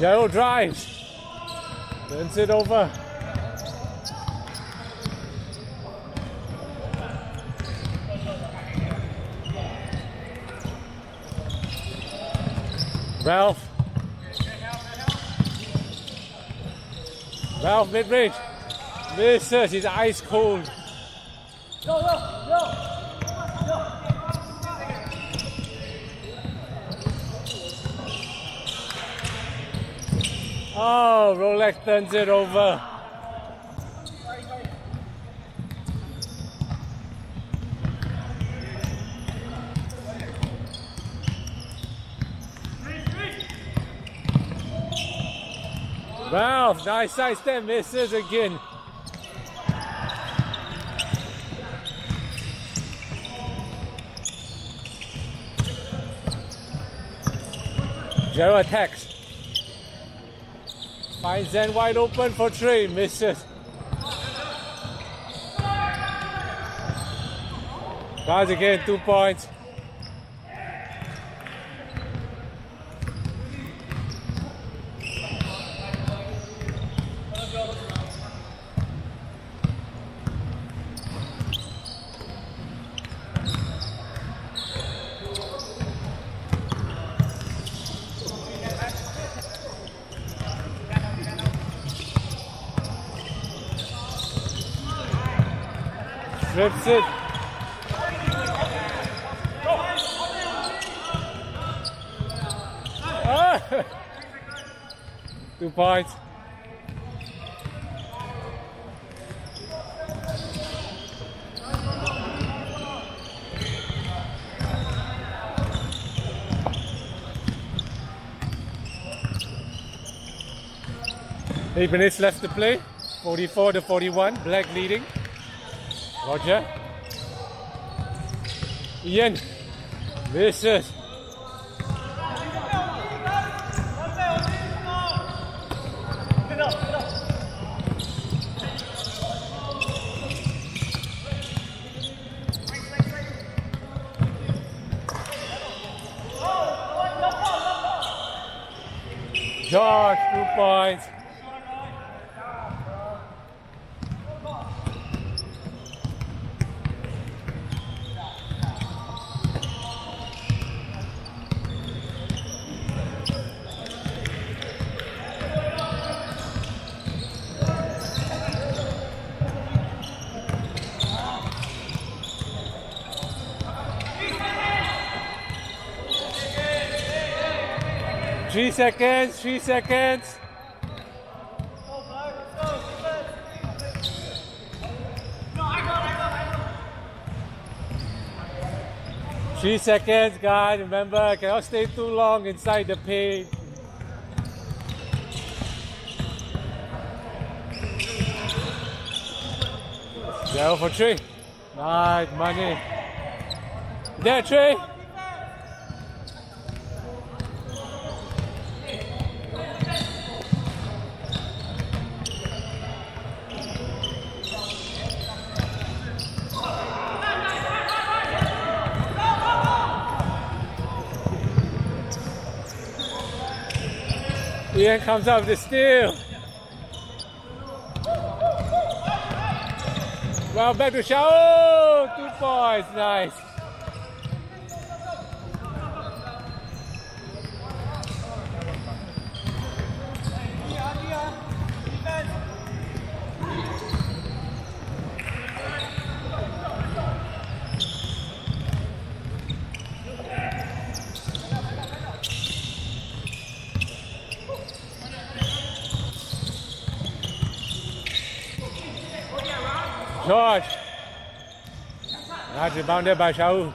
Jarol drives. Turns it over. Ralf. Ralf mid range. Misses. He's ice cold. Oh, Rolex turns it over. Ralf, nice side step, misses again. Zero attacks. Finds Zen wide open for three, misses. Tries again, two points. Flips it. Ah! Two points. Eight minutes left to play. 44 to 41. Black leading. Roger. Ian. Misses. two points. Three seconds, three seconds. Three seconds, guys. Remember, I cannot stay too long inside the paint. Zero for three. Nice money. There, three. Ian comes up with the steal. Well, back to Shao. Two points. Nice. George. Nice rebounded by Shahul.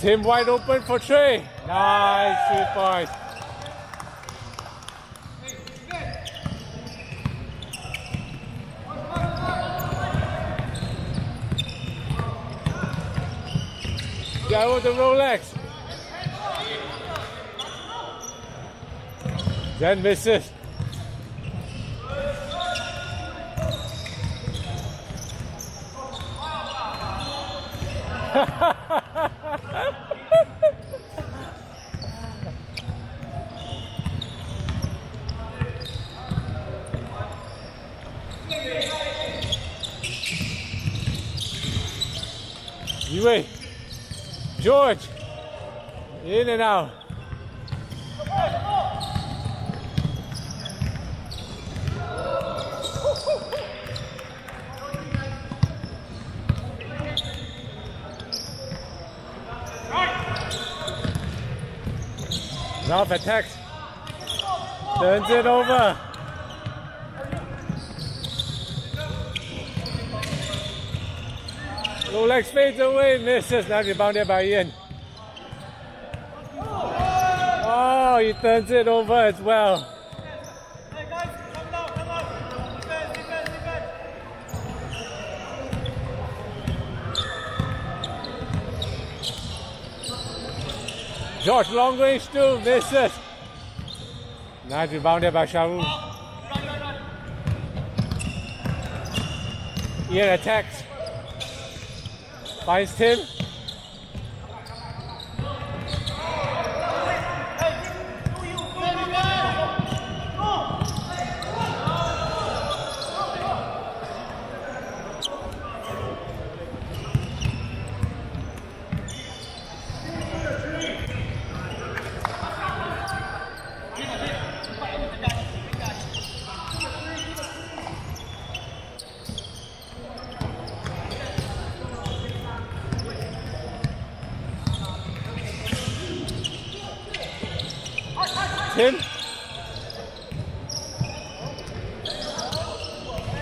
Tim wide open for three. Nice three points. Go with the Rolex. Then misses. Yu Wei. George. In and out. Now attacks. Turns it over. Rolex fades away, misses. Now rebounded by Ian. Oh, he turns it over as well. Hey guys, come down, come on. Defense, defense, defense. Josh long range two, misses. Nice rebounded by Shahul. Ian attacks. Finds. Tim.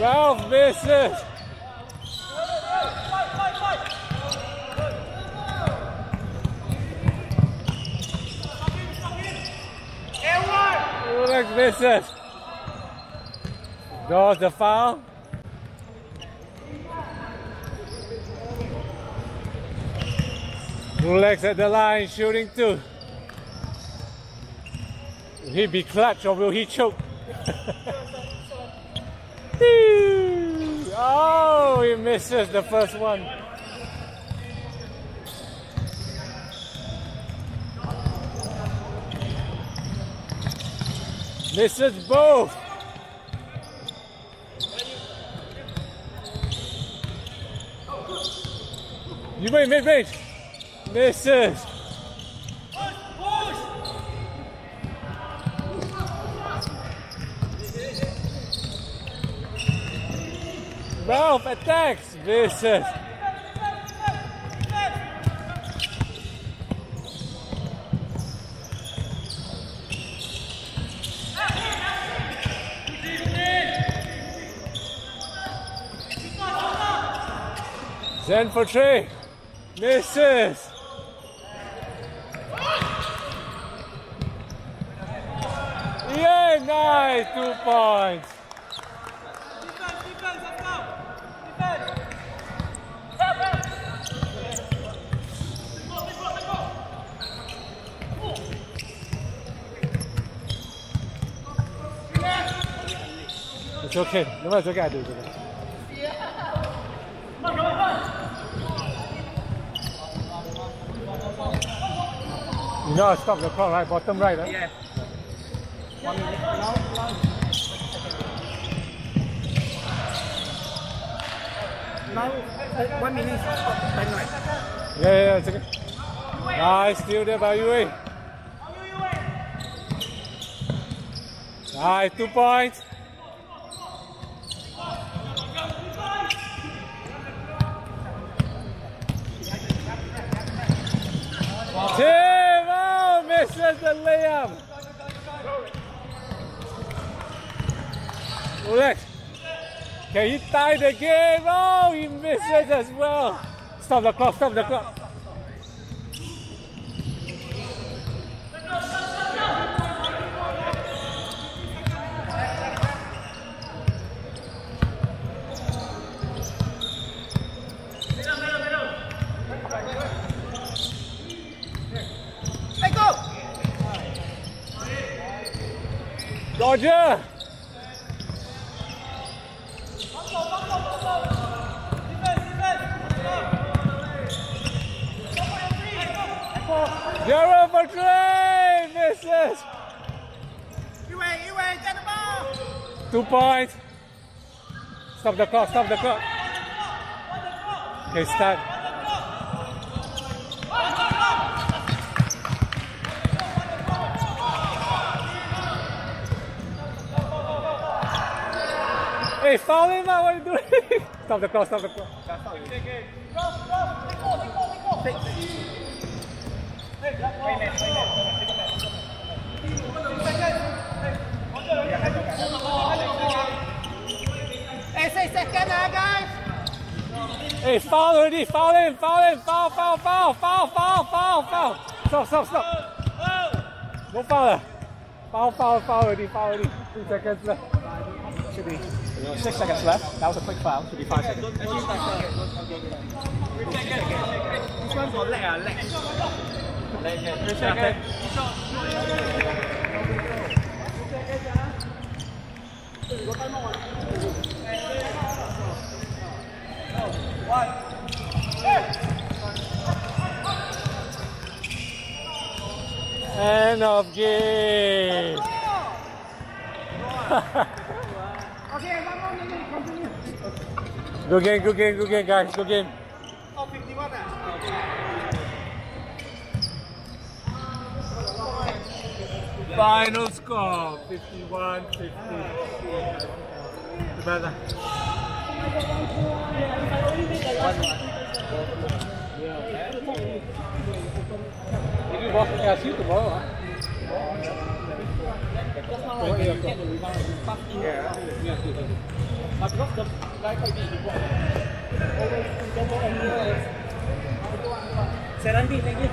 Ralf misses. Rolex misses. Draws the foul. Shooting too. Will he be clutch or will he choke? oh, he misses the first one. Misses both. Yu Wei mid range. Misses. Ralf attacks. Misses. Zen for three. Misses. Yeah, nice. Two points. Okay. No, it's okay. I do it. Okay. You know, stop the clock, right? Bottom right, right? Yeah. One minute. Now, now. Now, uh, one minute. Stop. Time right. Yeah, yeah, yeah, it's okay. Nice, still there by Yue. Nice, two points. Tim, oh, misses the layup. Rolex. Can he tie the game? Oh, he misses as well. Stop the clock, stop the clock. Hey, go! Roger! Zero for three! Misses! You wait, you wait, get the ball! Two points. Stop the clock, stop the clock. Okay, start. Hey, foul him out, what are you doing? stop the clock, stop the clock. Hey, say second, uh, guys! Hey, foul already, foul him, foul him, foul, foul, foul, foul, foul, foul, foul. Stop, stop, stop. No foul. Foul, foul, foul already, foul already. Two seconds left. Should be six seconds left. That was a quick foul. Should be five seconds. This one for leg, leg. Three. End of game. Okay, one more minute. Continue. Good game, good game, good game, guys. Good game. 51. Final score 51 50. Gimana? Ini bos kasih tomorrow, huh? Serandi, thank you.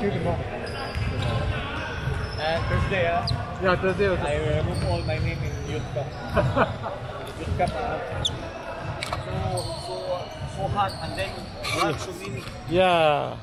See you tomorrow. And Thursday, ah, Yeah, Thursday also. I remove all my name in Youth Cup. Youth Cup, ah. Hot and then run to mini. Yeah.